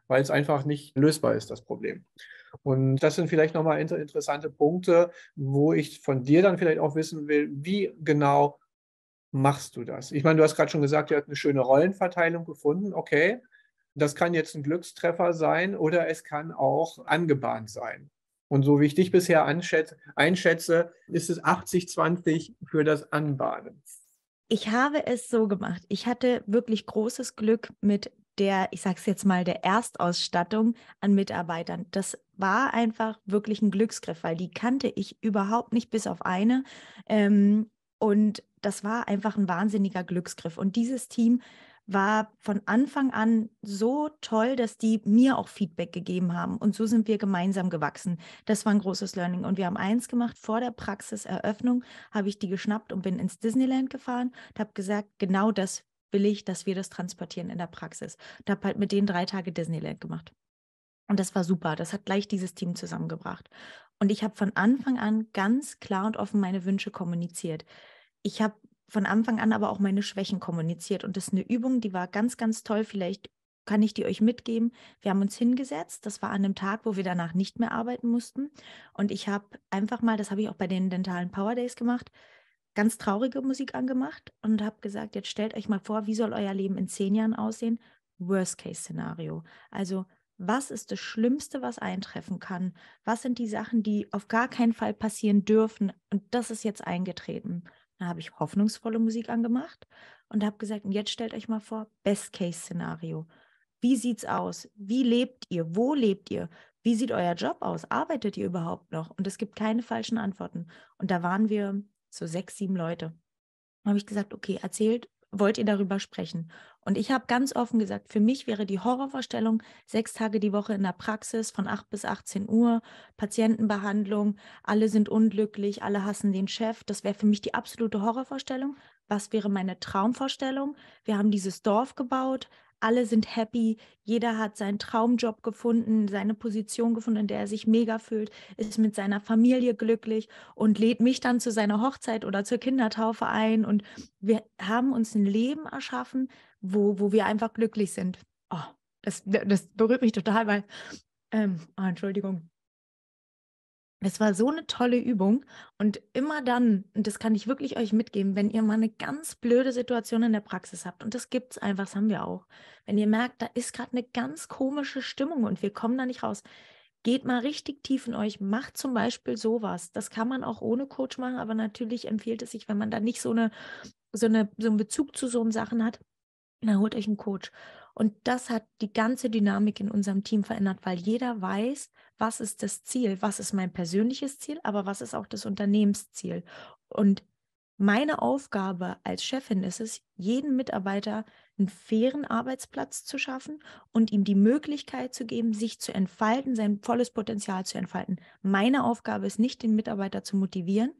[SPEAKER 2] Weil es einfach nicht lösbar ist, das Problem. Und das sind vielleicht nochmal inter interessante Punkte, wo ich von dir dann vielleicht auch wissen will, wie genau machst du das? Ich meine, du hast gerade schon gesagt, ihr habt eine schöne Rollenverteilung gefunden. Okay, das kann jetzt ein Glückstreffer sein oder es kann auch angebahnt sein. Und so wie ich dich bisher einschätze, ist es 80-20 für das Anbahnen.
[SPEAKER 1] Ich habe es so gemacht. Ich hatte wirklich großes Glück mit der, ich sage es jetzt mal, der Erstausstattung an Mitarbeitern. Das war einfach wirklich ein Glücksgriff, weil die kannte ich überhaupt nicht bis auf eine. Ähm, und das war einfach ein wahnsinniger Glücksgriff. Und dieses Team war von Anfang an so toll, dass die mir auch Feedback gegeben haben. Und so sind wir gemeinsam gewachsen. Das war ein großes Learning. Und wir haben eins gemacht, vor der Praxiseröffnung habe ich die geschnappt und bin ins Disneyland gefahren und habe gesagt, genau das will ich, dass wir das transportieren in der Praxis. Und habe halt mit denen drei Tage Disneyland gemacht. Und das war super. Das hat gleich dieses Team zusammengebracht. Und ich habe von Anfang an ganz klar und offen meine Wünsche kommuniziert. Ich habe von Anfang an aber auch meine Schwächen kommuniziert. Und das ist eine Übung, die war ganz, ganz toll. Vielleicht kann ich die euch mitgeben. Wir haben uns hingesetzt. Das war an einem Tag, wo wir danach nicht mehr arbeiten mussten. Und ich habe einfach mal, das habe ich auch bei den dentalen Power Days gemacht, ganz traurige Musik angemacht und habe gesagt, jetzt stellt euch mal vor, wie soll euer Leben in zehn Jahren aussehen? Worst-Case-Szenario. Also was ist das Schlimmste, was eintreffen kann? Was sind die Sachen, die auf gar keinen Fall passieren dürfen? Und das ist jetzt eingetreten. Dann habe ich hoffnungsvolle Musik angemacht und habe gesagt, und jetzt stellt euch mal vor, Best-Case-Szenario. Wie sieht's aus? Wie lebt ihr? Wo lebt ihr? Wie sieht euer Job aus? Arbeitet ihr überhaupt noch? Und es gibt keine falschen Antworten. Und da waren wir so sechs, sieben Leute. Da habe ich gesagt, okay, erzählt, wollt ihr darüber sprechen? Und ich habe ganz offen gesagt, für mich wäre die Horrorvorstellung, sechs Tage die Woche in der Praxis von 8 bis 18 Uhr, Patientenbehandlung, alle sind unglücklich, alle hassen den Chef. Das wäre für mich die absolute Horrorvorstellung. Was wäre meine Traumvorstellung? Wir haben dieses Dorf gebaut, alle sind happy, jeder hat seinen Traumjob gefunden, seine Position gefunden, in der er sich mega fühlt, ist mit seiner Familie glücklich und lädt mich dann zu seiner Hochzeit oder zur Kindertaufe ein. Und wir haben uns ein Leben erschaffen, wo, wo wir einfach glücklich sind. Oh, das, das berührt mich total, weil, ähm, oh, Entschuldigung, es war so eine tolle Übung und immer dann, und das kann ich wirklich euch mitgeben, wenn ihr mal eine ganz blöde Situation in der Praxis habt, und das gibt es einfach, das haben wir auch, wenn ihr merkt, da ist gerade eine ganz komische Stimmung und wir kommen da nicht raus, geht mal richtig tief in euch, macht zum Beispiel sowas. Das kann man auch ohne Coach machen, aber natürlich empfiehlt es sich, wenn man da nicht so, eine, so, eine, so einen Bezug zu so Sachen hat, dann holt euch einen Coach. Und das hat die ganze Dynamik in unserem Team verändert, weil jeder weiß, was ist das Ziel, was ist mein persönliches Ziel, aber was ist auch das Unternehmensziel. Und meine Aufgabe als Chefin ist es, jedem Mitarbeiter einen fairen Arbeitsplatz zu schaffen und ihm die Möglichkeit zu geben, sich zu entfalten, sein volles Potenzial zu entfalten. Meine Aufgabe ist nicht, den Mitarbeiter zu motivieren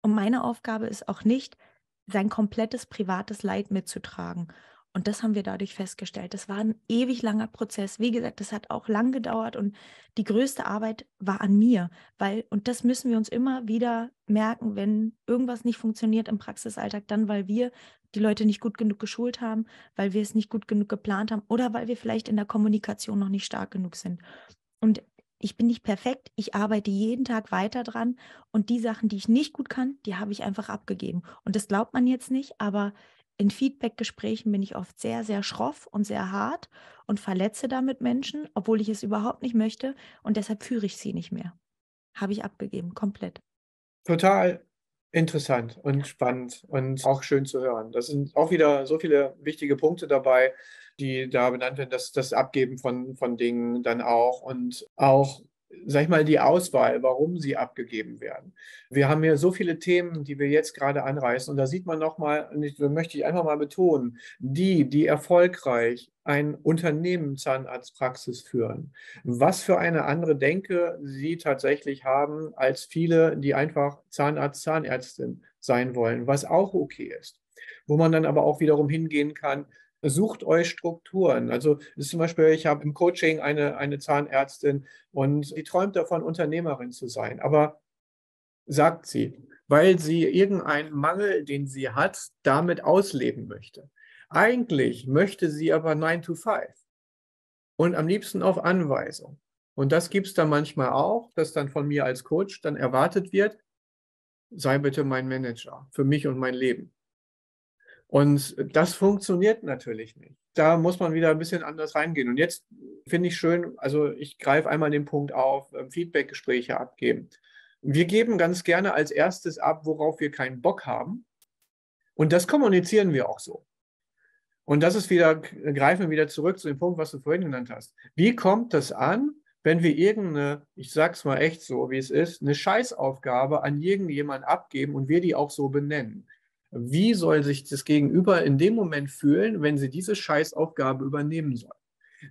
[SPEAKER 1] und meine Aufgabe ist auch nicht, sein komplettes privates Leid mitzutragen. Und das haben wir dadurch festgestellt. Das war ein ewig langer Prozess. Wie gesagt, das hat auch lang gedauert und die größte Arbeit war an mir, weil, und das müssen wir uns immer wieder merken, wenn irgendwas nicht funktioniert im Praxisalltag, dann, weil wir die Leute nicht gut genug geschult haben, weil wir es nicht gut genug geplant haben oder weil wir vielleicht in der Kommunikation noch nicht stark genug sind. Und ich bin nicht perfekt, ich arbeite jeden Tag weiter dran und die Sachen, die ich nicht gut kann, die habe ich einfach abgegeben. Und das glaubt man jetzt nicht, aber in Feedback-Gesprächen bin ich oft sehr, sehr schroff und sehr hart und verletze damit Menschen, obwohl ich es überhaupt nicht möchte. Und deshalb führe ich sie nicht mehr. Habe ich abgegeben, komplett.
[SPEAKER 2] Total interessant und spannend und auch schön zu hören. Das sind auch wieder so viele wichtige Punkte dabei, die da benannt werden, dass das Abgeben von, von Dingen dann auch und auch sag ich mal, die Auswahl, warum sie abgegeben werden. Wir haben hier so viele Themen, die wir jetzt gerade anreißen. Und da sieht man nochmal, möchte ich einfach mal betonen, die, die erfolgreich ein Unternehmen Zahnarztpraxis führen, was für eine andere Denke sie tatsächlich haben als viele, die einfach Zahnarzt, Zahnärztin sein wollen, was auch okay ist. Wo man dann aber auch wiederum hingehen kann, sucht euch Strukturen. Also zum Beispiel, ich habe im Coaching eine, eine Zahnärztin und die träumt davon, Unternehmerin zu sein. Aber sagt sie, weil sie irgendeinen Mangel, den sie hat, damit ausleben möchte. Eigentlich möchte sie aber 9 to 5 und am liebsten auf Anweisung. Und das gibt es dann manchmal auch, dass dann von mir als Coach dann erwartet wird, sei bitte mein Manager für mich und mein Leben. Und das funktioniert natürlich nicht. Da muss man wieder ein bisschen anders reingehen. Und jetzt finde ich schön, also ich greife einmal den Punkt auf, ähm, Feedbackgespräche abgeben. Wir geben ganz gerne als erstes ab, worauf wir keinen Bock haben. Und das kommunizieren wir auch so. Und das ist wieder, greifen wir wieder zurück zu dem Punkt, was du vorhin genannt hast. Wie kommt das an, wenn wir irgendeine, ich sag's mal echt so, wie es ist, eine Scheißaufgabe an irgendjemanden abgeben und wir die auch so benennen? Wie soll sich das Gegenüber in dem Moment fühlen, wenn sie diese Scheißaufgabe übernehmen soll?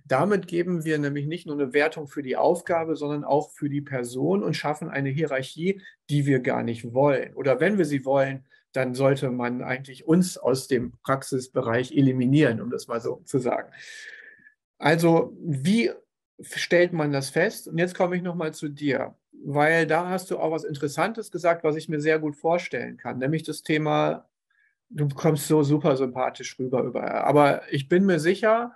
[SPEAKER 2] Damit geben wir nämlich nicht nur eine Wertung für die Aufgabe, sondern auch für die Person und schaffen eine Hierarchie, die wir gar nicht wollen. Oder wenn wir sie wollen, dann sollte man eigentlich uns aus dem Praxisbereich eliminieren, um das mal so zu sagen. Also wie stellt man das fest? Und jetzt komme ich nochmal zu dir, weil da hast du auch was Interessantes gesagt, was ich mir sehr gut vorstellen kann, nämlich das Thema, du kommst so super sympathisch rüber überall. Aber ich bin mir sicher,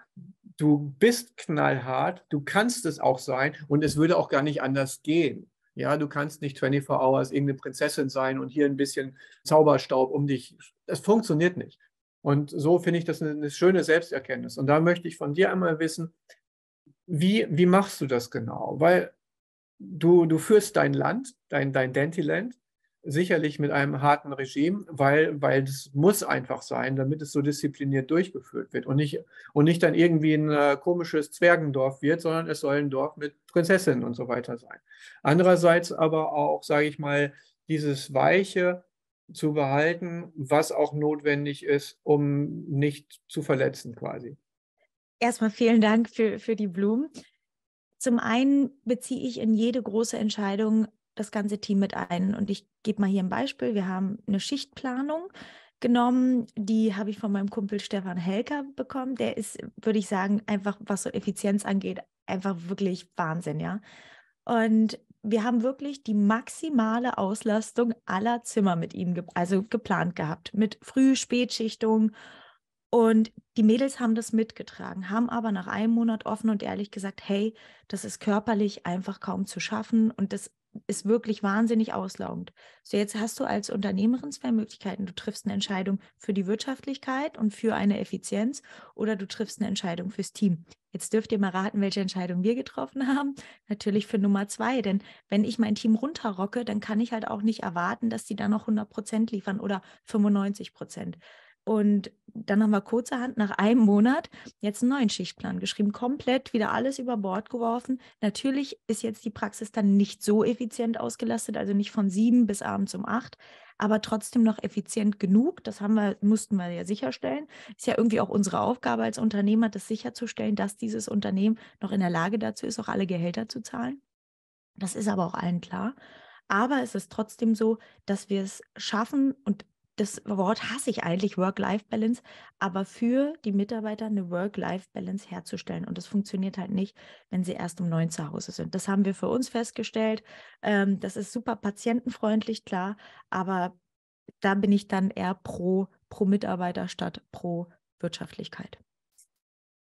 [SPEAKER 2] du bist knallhart, du kannst es auch sein und es würde auch gar nicht anders gehen. Ja, du kannst nicht 24 Hours irgendeine Prinzessin sein und hier ein bisschen Zauberstaub um dich. Das funktioniert nicht. Und so finde ich das eine, eine, schöne Selbsterkenntnis. Und da möchte ich von dir einmal wissen, wie, wie machst du das genau? Weil du, du führst dein Land, dein, dein Dentiland, sicherlich mit einem harten Regime, weil, weil das muss einfach sein, damit es so diszipliniert durchgeführt wird und nicht, und nicht dann irgendwie ein äh, komisches Zwergendorf wird, sondern es soll ein Dorf mit Prinzessinnen und so weiter sein. Andererseits aber auch, sage ich mal, dieses Weiche zu behalten, was auch notwendig ist, um nicht zu verletzen quasi.
[SPEAKER 1] Erstmal vielen Dank für, für die Blumen. Zum einen beziehe ich in jede große Entscheidung das ganze Team mit ein. Und ich gebe mal hier ein Beispiel. Wir haben eine Schichtplanung genommen. Die habe ich von meinem Kumpel Stefan Helker bekommen. Der ist, würde ich sagen, einfach, was so Effizienz angeht, einfach wirklich Wahnsinn, ja. Und wir haben wirklich die maximale Auslastung aller Zimmer mit ihm ge also geplant gehabt, mit Früh-, Spätschichtung. Und die Mädels haben das mitgetragen, haben aber nach einem Monat offen und ehrlich gesagt, hey, das ist körperlich einfach kaum zu schaffen und das ist wirklich wahnsinnig auslaugend. So, jetzt hast du als Unternehmerin zwei Möglichkeiten. Du triffst eine Entscheidung für die Wirtschaftlichkeit und für eine Effizienz oder du triffst eine Entscheidung fürs Team. Jetzt dürft ihr mal raten, welche Entscheidung wir getroffen haben. Natürlich für Nummer zwei, denn wenn ich mein Team runterrocke, dann kann ich halt auch nicht erwarten, dass die da noch 100 Prozent liefern oder 95 Prozent. Und dann haben wir kurzerhand nach einem Monat jetzt einen neuen Schichtplan geschrieben, komplett wieder alles über Bord geworfen. Natürlich ist jetzt die Praxis dann nicht so effizient ausgelastet, also nicht von sieben bis abends um acht, aber trotzdem noch effizient genug. Das haben wir, mussten wir ja sicherstellen. Ist ja irgendwie auch unsere Aufgabe als Unternehmer, das sicherzustellen, dass dieses Unternehmen noch in der Lage dazu ist, auch alle Gehälter zu zahlen. Das ist aber auch allen klar. Aber es ist trotzdem so, dass wir es schaffen und das Wort hasse ich eigentlich, Work-Life-Balance, aber für die Mitarbeiter eine Work-Life-Balance herzustellen. Und das funktioniert halt nicht, wenn sie erst um neun zu Hause sind. Das haben wir für uns festgestellt. Ähm, das ist super patientenfreundlich, klar, aber da bin ich dann eher pro, pro Mitarbeiter statt pro Wirtschaftlichkeit.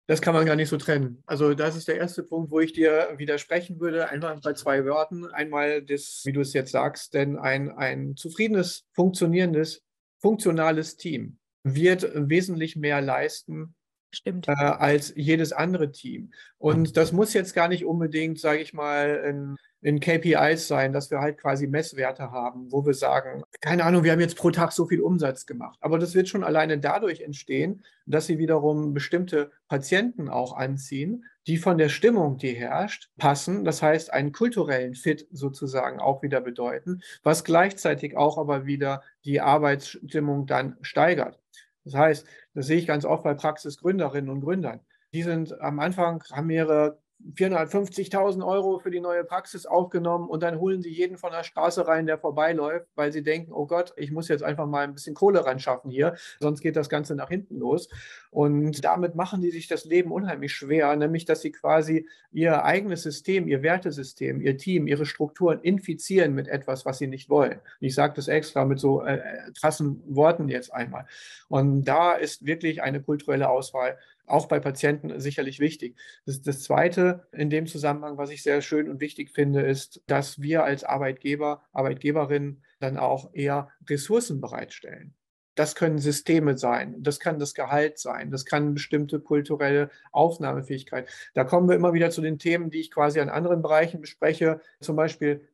[SPEAKER 2] Das kann man gar nicht so trennen. Also das ist der erste Punkt, wo ich dir widersprechen würde, einfach bei zwei Wörtern. Einmal das, wie du es jetzt sagst, denn ein, ein zufriedenes, funktionierendes funktionales Team wird wesentlich mehr leisten
[SPEAKER 1] Stimmt.
[SPEAKER 2] Äh, als jedes andere Team. Und das muss jetzt gar nicht unbedingt, sage ich mal, in, in, KPIs sein, dass wir halt quasi Messwerte haben, wo wir sagen, keine Ahnung, wir haben jetzt pro Tag so viel Umsatz gemacht. Aber das wird schon alleine dadurch entstehen, dass sie wiederum bestimmte Patienten auch anziehen, die von der Stimmung, die herrscht, passen. Das heißt, einen kulturellen Fit sozusagen auch wieder bedeuten, was gleichzeitig auch aber wieder die Arbeitsstimmung dann steigert. Das heißt, das sehe ich ganz oft bei Praxisgründerinnen und Gründern. Die sind am Anfang, haben ihre 450.000 Euro für die neue Praxis aufgenommen und dann holen sie jeden von der Straße rein, der vorbeiläuft, weil sie denken, oh Gott, ich muss jetzt einfach mal ein bisschen Kohle ran schaffen hier, sonst geht das Ganze nach hinten los. Und damit machen die sich das Leben unheimlich schwer, nämlich dass sie quasi ihr eigenes System, ihr Wertesystem, ihr Team, ihre Strukturen infizieren mit etwas, was sie nicht wollen. Ich sage das extra mit so äh, krassen Worten jetzt einmal. Und da ist wirklich eine kulturelle Auswahl auch bei Patienten sicherlich wichtig. Das, das Zweite in dem Zusammenhang, was ich sehr schön und wichtig finde, ist, dass wir als Arbeitgeber, Arbeitgeberinnen dann auch eher Ressourcen bereitstellen. Das können Systeme sein, das kann das Gehalt sein, das kann bestimmte kulturelle Aufnahmefähigkeit. Da kommen wir immer wieder zu den Themen, die ich quasi an anderen Bereichen bespreche, zum Beispiel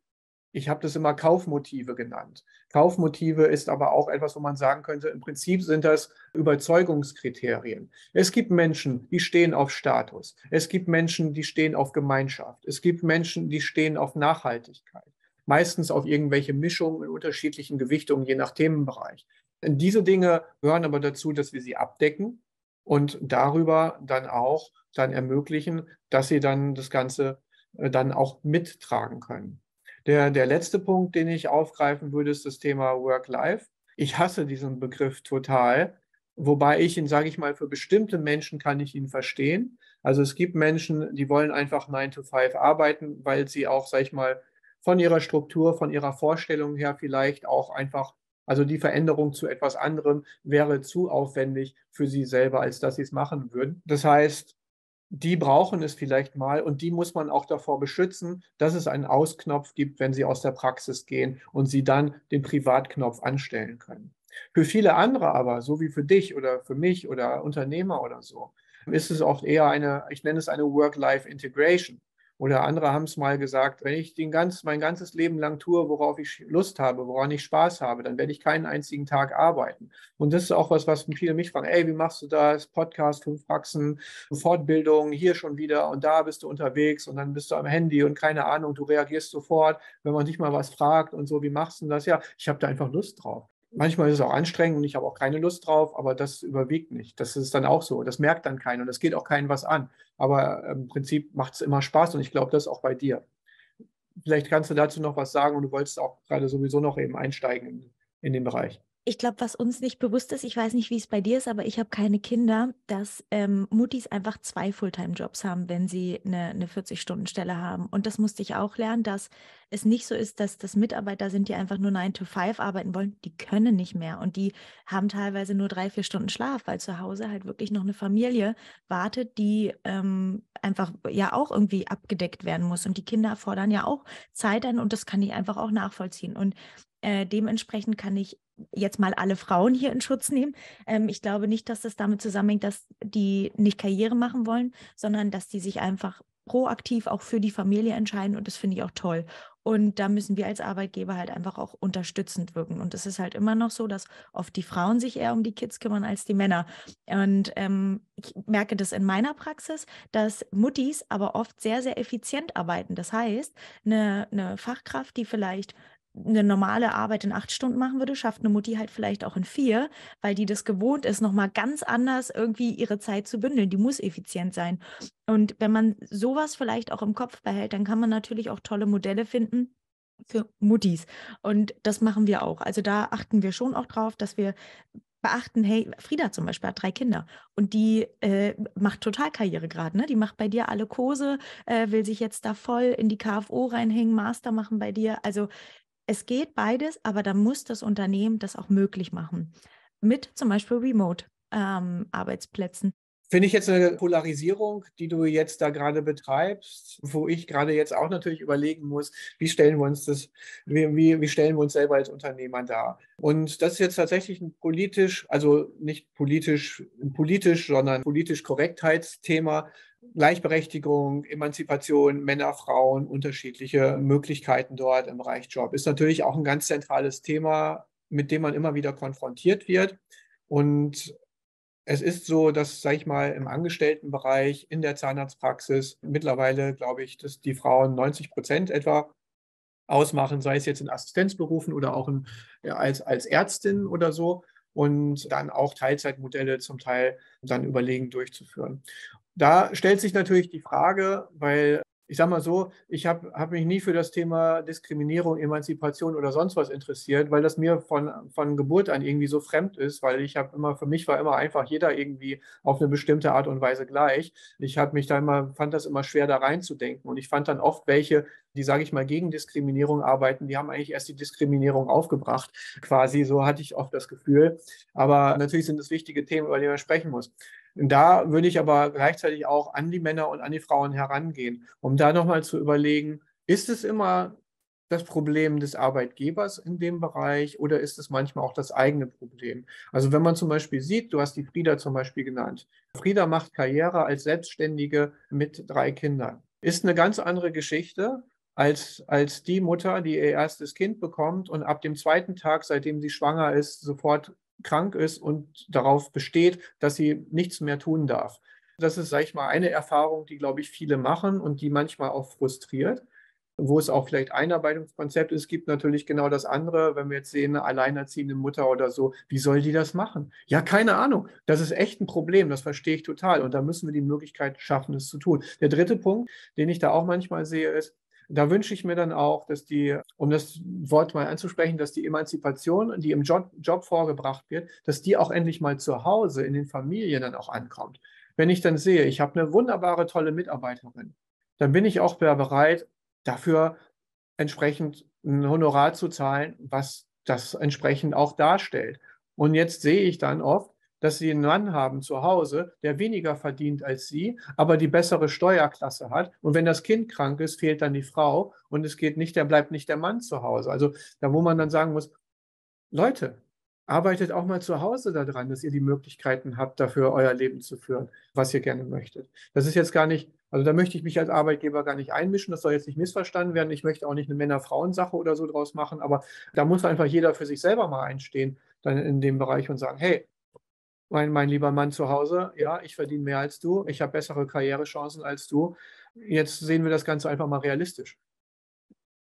[SPEAKER 2] ich habe das immer Kaufmotive genannt. Kaufmotive ist aber auch etwas, wo man sagen könnte, im Prinzip sind das Überzeugungskriterien. Es gibt Menschen, die stehen auf Status. Es gibt Menschen, die stehen auf Gemeinschaft. Es gibt Menschen, die stehen auf Nachhaltigkeit. Meistens auf irgendwelche Mischungen in unterschiedlichen Gewichtungen, je nach Themenbereich. Diese Dinge gehören aber dazu, dass wir sie abdecken und darüber dann auch dann ermöglichen, dass sie dann das Ganze äh, dann auch mittragen können. Der, der letzte Punkt, den ich aufgreifen würde, ist das Thema Work-Life. Ich hasse diesen Begriff total, Wobei ich ihn, sage ich mal, für bestimmte Menschen kann ich ihn verstehen. Also es gibt Menschen, die wollen einfach 9 to 5 arbeiten, weil sie auch, sage ich mal, von ihrer Struktur, von ihrer Vorstellung her vielleicht auch einfach, also die Veränderung zu etwas anderem wäre zu aufwendig für sie selber, als dass sie es machen würden. Das heißt, die brauchen es vielleicht mal und die muss man auch davor beschützen, dass es einen Ausknopf gibt, wenn sie aus der Praxis gehen und sie dann den Privatknopf anstellen können. Für viele andere aber, so wie für dich oder für mich oder Unternehmer oder so, ist es oft eher eine, ich nenne es eine Work-Life-Integration. Oder andere haben es mal gesagt, wenn ich den ganz, mein ganzes Leben lang tue, worauf ich Lust habe, woran ich Spaß habe, dann werde ich keinen einzigen Tag arbeiten. Und das ist auch was, was viele mich fragen, ey, wie machst du das? Podcast, fünf Praxen, Fortbildung, hier schon wieder und da bist du unterwegs und dann bist du am Handy und keine Ahnung, du reagierst sofort, wenn man dich mal was fragt und so, wie machst du das? Ja, ich habe da einfach Lust drauf. Manchmal ist es auch anstrengend und ich habe auch keine Lust drauf, aber das überwiegt nicht. Das ist dann auch so. Das merkt dann keiner und das geht auch keinen was an. Aber im Prinzip macht es immer Spaß und ich glaube, das auch bei dir. Vielleicht kannst du dazu noch was sagen und du wolltest auch gerade sowieso noch eben einsteigen in, in den Bereich
[SPEAKER 1] ich glaube, was uns nicht bewusst ist, ich weiß nicht, wie es bei dir ist, aber ich habe keine Kinder, dass ähm, Muttis einfach zwei Fulltime-Jobs haben, wenn sie eine, eine 40-Stunden-Stelle haben. Und das musste ich auch lernen, dass es nicht so ist, dass das Mitarbeiter sind, die einfach nur 9 to 5 arbeiten wollen. Die können nicht mehr. Und die haben teilweise nur drei, vier Stunden Schlaf, weil zu Hause halt wirklich noch eine Familie wartet, die ähm, einfach ja auch irgendwie abgedeckt werden muss. Und die Kinder fordern ja auch Zeit an und das kann ich einfach auch nachvollziehen. Und äh, dementsprechend kann ich jetzt mal alle Frauen hier in Schutz nehmen. Ähm, ich glaube nicht, dass das damit zusammenhängt, dass die nicht Karriere machen wollen, sondern dass die sich einfach proaktiv auch für die Familie entscheiden und das finde ich auch toll. Und da müssen wir als Arbeitgeber halt einfach auch unterstützend wirken. Und es ist halt immer noch so, dass oft die Frauen sich eher um die Kids kümmern als die Männer. Und ähm, ich merke das in meiner Praxis, dass Muttis aber oft sehr, sehr effizient arbeiten. Das heißt, eine, eine Fachkraft, die vielleicht eine normale Arbeit in acht Stunden machen würde, schafft eine Mutti halt vielleicht auch in vier, weil die das gewohnt ist, nochmal ganz anders irgendwie ihre Zeit zu bündeln. Die muss effizient sein. Und wenn man sowas vielleicht auch im Kopf behält, dann kann man natürlich auch tolle Modelle finden für Muttis. Und das machen wir auch. Also da achten wir schon auch drauf, dass wir beachten, hey, Frieda zum Beispiel hat drei Kinder und die äh, macht total Karriere gerade, ne? Die macht bei dir alle Kurse, äh, will sich jetzt da voll in die KFO reinhängen, Master machen bei dir. Also es geht beides, aber da muss das Unternehmen das auch möglich machen. Mit zum Beispiel Remote-Arbeitsplätzen. Ähm,
[SPEAKER 2] Finde ich jetzt eine Polarisierung, die du jetzt da gerade betreibst, wo ich gerade jetzt auch natürlich überlegen muss, wie stellen wir uns das, wie, wie, wie stellen wir uns selber als Unternehmer dar? Und das ist jetzt tatsächlich ein politisch, also nicht politisch, politisch, sondern politisch Korrektheitsthema, Gleichberechtigung, Emanzipation, Männer, Frauen, unterschiedliche Möglichkeiten dort im Bereich Job ist natürlich auch ein ganz zentrales Thema, mit dem man immer wieder konfrontiert wird. Und es ist so, dass, sage ich mal, im Angestelltenbereich in der Zahnarztpraxis mittlerweile, glaube ich, dass die Frauen 90 Prozent etwa ausmachen, sei es jetzt in Assistenzberufen oder auch in, ja, als, als Ärztin oder so und dann auch Teilzeitmodelle zum Teil dann überlegen durchzuführen. Da stellt sich natürlich die Frage, weil ich sage mal so, ich habe hab mich nie für das Thema Diskriminierung, Emanzipation oder sonst was interessiert, weil das mir von, von Geburt an irgendwie so fremd ist, weil ich habe immer, für mich war immer einfach jeder irgendwie auf eine bestimmte Art und Weise gleich. Ich habe mich da immer, fand das immer schwer da reinzudenken und ich fand dann oft welche, die, sage ich mal, gegen Diskriminierung arbeiten, die haben eigentlich erst die Diskriminierung aufgebracht, quasi, so hatte ich oft das Gefühl. Aber natürlich sind es wichtige Themen, über die man sprechen muss. Da würde ich aber gleichzeitig auch an die Männer und an die Frauen herangehen, um da nochmal zu überlegen, ist es immer das Problem des Arbeitgebers in dem Bereich oder ist es manchmal auch das eigene Problem? Also wenn man zum Beispiel sieht, du hast die Frieda zum Beispiel genannt. Frieda macht Karriere als Selbstständige mit drei Kindern. Ist eine ganz andere Geschichte als, als die Mutter, die ihr erstes Kind bekommt und ab dem zweiten Tag, seitdem sie schwanger ist, sofort krank ist und darauf besteht, dass sie nichts mehr tun darf. Das ist, sage ich mal, eine Erfahrung, die, glaube ich, viele machen und die manchmal auch frustriert, wo es auch vielleicht Einarbeitungskonzept ist. Es gibt natürlich genau das andere, wenn wir jetzt sehen, eine alleinerziehende Mutter oder so, wie soll die das machen? Ja, keine Ahnung. Das ist echt ein Problem, das verstehe ich total. Und da müssen wir die Möglichkeit schaffen, es zu tun. Der dritte Punkt, den ich da auch manchmal sehe, ist, da wünsche ich mir dann auch, dass die, um das Wort mal anzusprechen, dass die Emanzipation, die im Job, Job vorgebracht wird, dass die auch endlich mal zu Hause in den Familien dann auch ankommt. Wenn ich dann sehe, ich habe eine wunderbare, tolle Mitarbeiterin, dann bin ich auch bereit, dafür entsprechend ein Honorar zu zahlen, was das entsprechend auch darstellt. Und jetzt sehe ich dann oft, dass sie einen Mann haben zu Hause, der weniger verdient als sie, aber die bessere Steuerklasse hat. Und wenn das Kind krank ist, fehlt dann die Frau und es geht nicht, der bleibt nicht der Mann zu Hause. Also da, wo man dann sagen muss, Leute, arbeitet auch mal zu Hause daran, dass ihr die Möglichkeiten habt, dafür euer Leben zu führen, was ihr gerne möchtet. Das ist jetzt gar nicht, also da möchte ich mich als Arbeitgeber gar nicht einmischen, das soll jetzt nicht missverstanden werden. Ich möchte auch nicht eine Männer-Frauen-Sache oder so draus machen, aber da muss einfach jeder für sich selber mal einstehen, dann in dem Bereich und sagen, hey, mein, mein lieber Mann zu Hause, ja, ich verdiene mehr als du, ich habe bessere Karrierechancen als du. Jetzt sehen wir das Ganze einfach mal realistisch.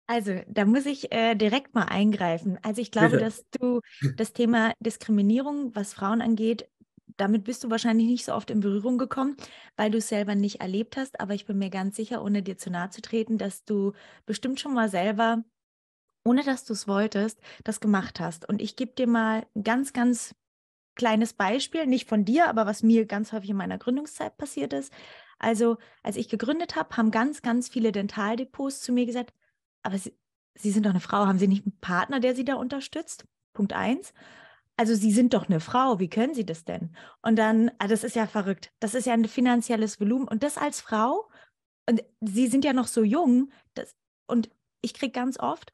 [SPEAKER 1] Also, da muss ich äh, direkt mal eingreifen. Also, ich glaube, Bitte. dass du das Thema Diskriminierung, was Frauen angeht, damit bist du wahrscheinlich nicht so oft in Berührung gekommen, weil du es selber nicht erlebt hast. Aber ich bin mir ganz sicher, ohne dir zu nahe zu treten, dass du bestimmt schon mal selber, ohne dass du es wolltest, das gemacht hast. Und ich gebe dir mal ein ganz, ganz kleines Beispiel, nicht von dir, aber was mir ganz häufig in meiner Gründungszeit passiert ist. Also, als ich gegründet habe, haben ganz, ganz viele Dentaldepots zu mir gesagt, aber Sie, Sie sind doch eine Frau, haben Sie nicht einen Partner, der Sie da unterstützt? Punkt eins. Also Sie sind doch eine Frau, wie können Sie das denn? Und dann, ah, das ist ja verrückt. Das ist ja ein finanzielles Volumen. Und das als Frau, und Sie sind ja noch so jung, das, und ich kriege ganz oft,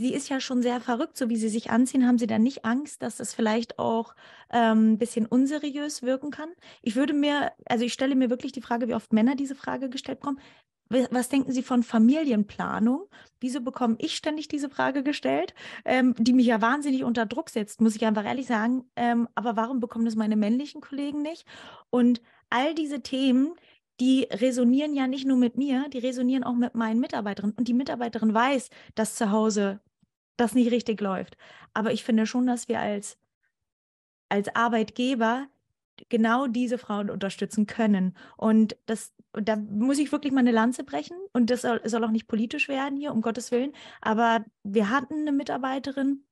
[SPEAKER 1] sie ist ja schon sehr verrückt, so wie sie sich anziehen. Haben Sie da nicht Angst, dass das vielleicht auch ähm, ein bisschen unseriös wirken kann? Ich würde mir, also ich stelle mir wirklich die Frage, wie oft Männer diese Frage gestellt bekommen. Was denken Sie von Familienplanung? Wieso bekomme ich ständig diese Frage gestellt, ähm, die mich ja wahnsinnig unter Druck setzt, muss ich einfach ehrlich sagen. Ähm, aber warum bekommen das meine männlichen Kollegen nicht? Und all diese Themen, die resonieren ja nicht nur mit mir, die resonieren auch mit meinen Mitarbeiterinnen. Und die Mitarbeiterin weiß, dass zu Hause das nicht richtig läuft. Aber ich finde schon, dass wir als, als Arbeitgeber genau diese Frauen unterstützen können. Und das, da muss ich wirklich mal eine Lanze brechen. Und das soll, soll auch nicht politisch werden hier, um Gottes Willen. Aber wir hatten eine Mitarbeiterin,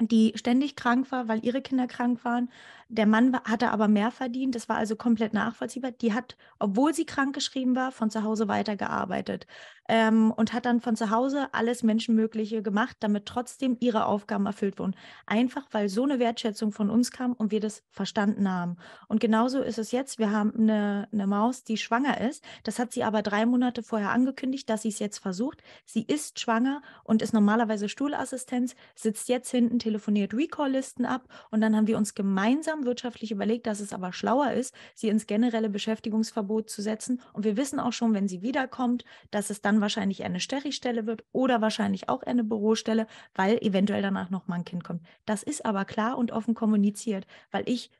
[SPEAKER 1] die ständig krank war, weil ihre Kinder krank waren. Der Mann hatte aber mehr verdient, das war also komplett nachvollziehbar. Die hat, obwohl sie krankgeschrieben war, von zu Hause weitergearbeitet ähm, und hat dann von zu Hause alles Menschenmögliche gemacht, damit trotzdem ihre Aufgaben erfüllt wurden. Einfach, weil so eine Wertschätzung von uns kam und wir das verstanden haben. Und genauso ist es jetzt. Wir haben eine, eine Maus, die schwanger ist. Das hat sie aber drei Monate vorher angekündigt, dass sie es jetzt versucht. Sie ist schwanger und ist normalerweise Stuhlassistenz, sitzt jetzt hinten, telefoniert Recall-Listen ab und dann haben wir uns gemeinsam haben wirtschaftlich überlegt, dass es aber schlauer ist, sie ins generelle Beschäftigungsverbot zu setzen. Und wir wissen auch schon, wenn sie wiederkommt, dass es dann wahrscheinlich eine Sterri-Stelle wird oder wahrscheinlich auch eine Bürostelle, weil eventuell danach noch mal ein Kind kommt. Das ist aber klar und offen kommuniziert, weil ich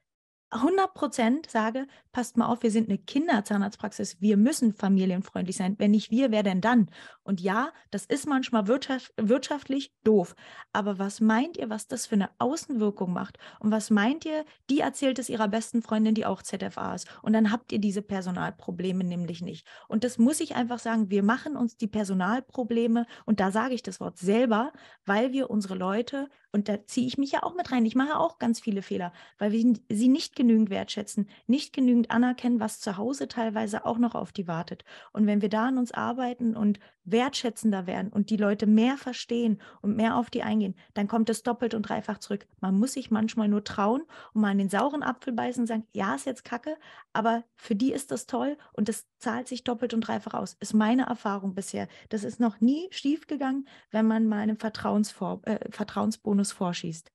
[SPEAKER 1] 100 Prozent sage, passt mal auf, wir sind eine Kinderzahnarztpraxis, wir müssen familienfreundlich sein. Wenn nicht wir, wer denn dann? Und ja, das ist manchmal wirtschaft, wirtschaftlich doof. Aber was meint ihr, was das für eine Außenwirkung macht? Und was meint ihr, die erzählt es ihrer besten Freundin, die auch ZFA ist. Und dann habt ihr diese Personalprobleme nämlich nicht. Und das muss ich einfach sagen, wir machen uns die Personalprobleme, und da sage ich das Wort selber, weil wir unsere Leute und da ziehe ich mich ja auch mit rein. Ich mache auch ganz viele Fehler, weil wir sie nicht genügend wertschätzen, nicht genügend anerkennen, was zu Hause teilweise auch noch auf die wartet. Und wenn wir da an uns arbeiten und wertschätzender werden und die Leute mehr verstehen und mehr auf die eingehen, dann kommt es doppelt und dreifach zurück. Man muss sich manchmal nur trauen und mal in den sauren Apfel beißen und sagen, ja, ist jetzt kacke, aber für die ist das toll und das zahlt sich doppelt und dreifach aus. Ist meine Erfahrung bisher. Das ist noch nie schief gegangen, wenn man mal einen Vertrauensvor äh, Vertrauensbonus vorschießt.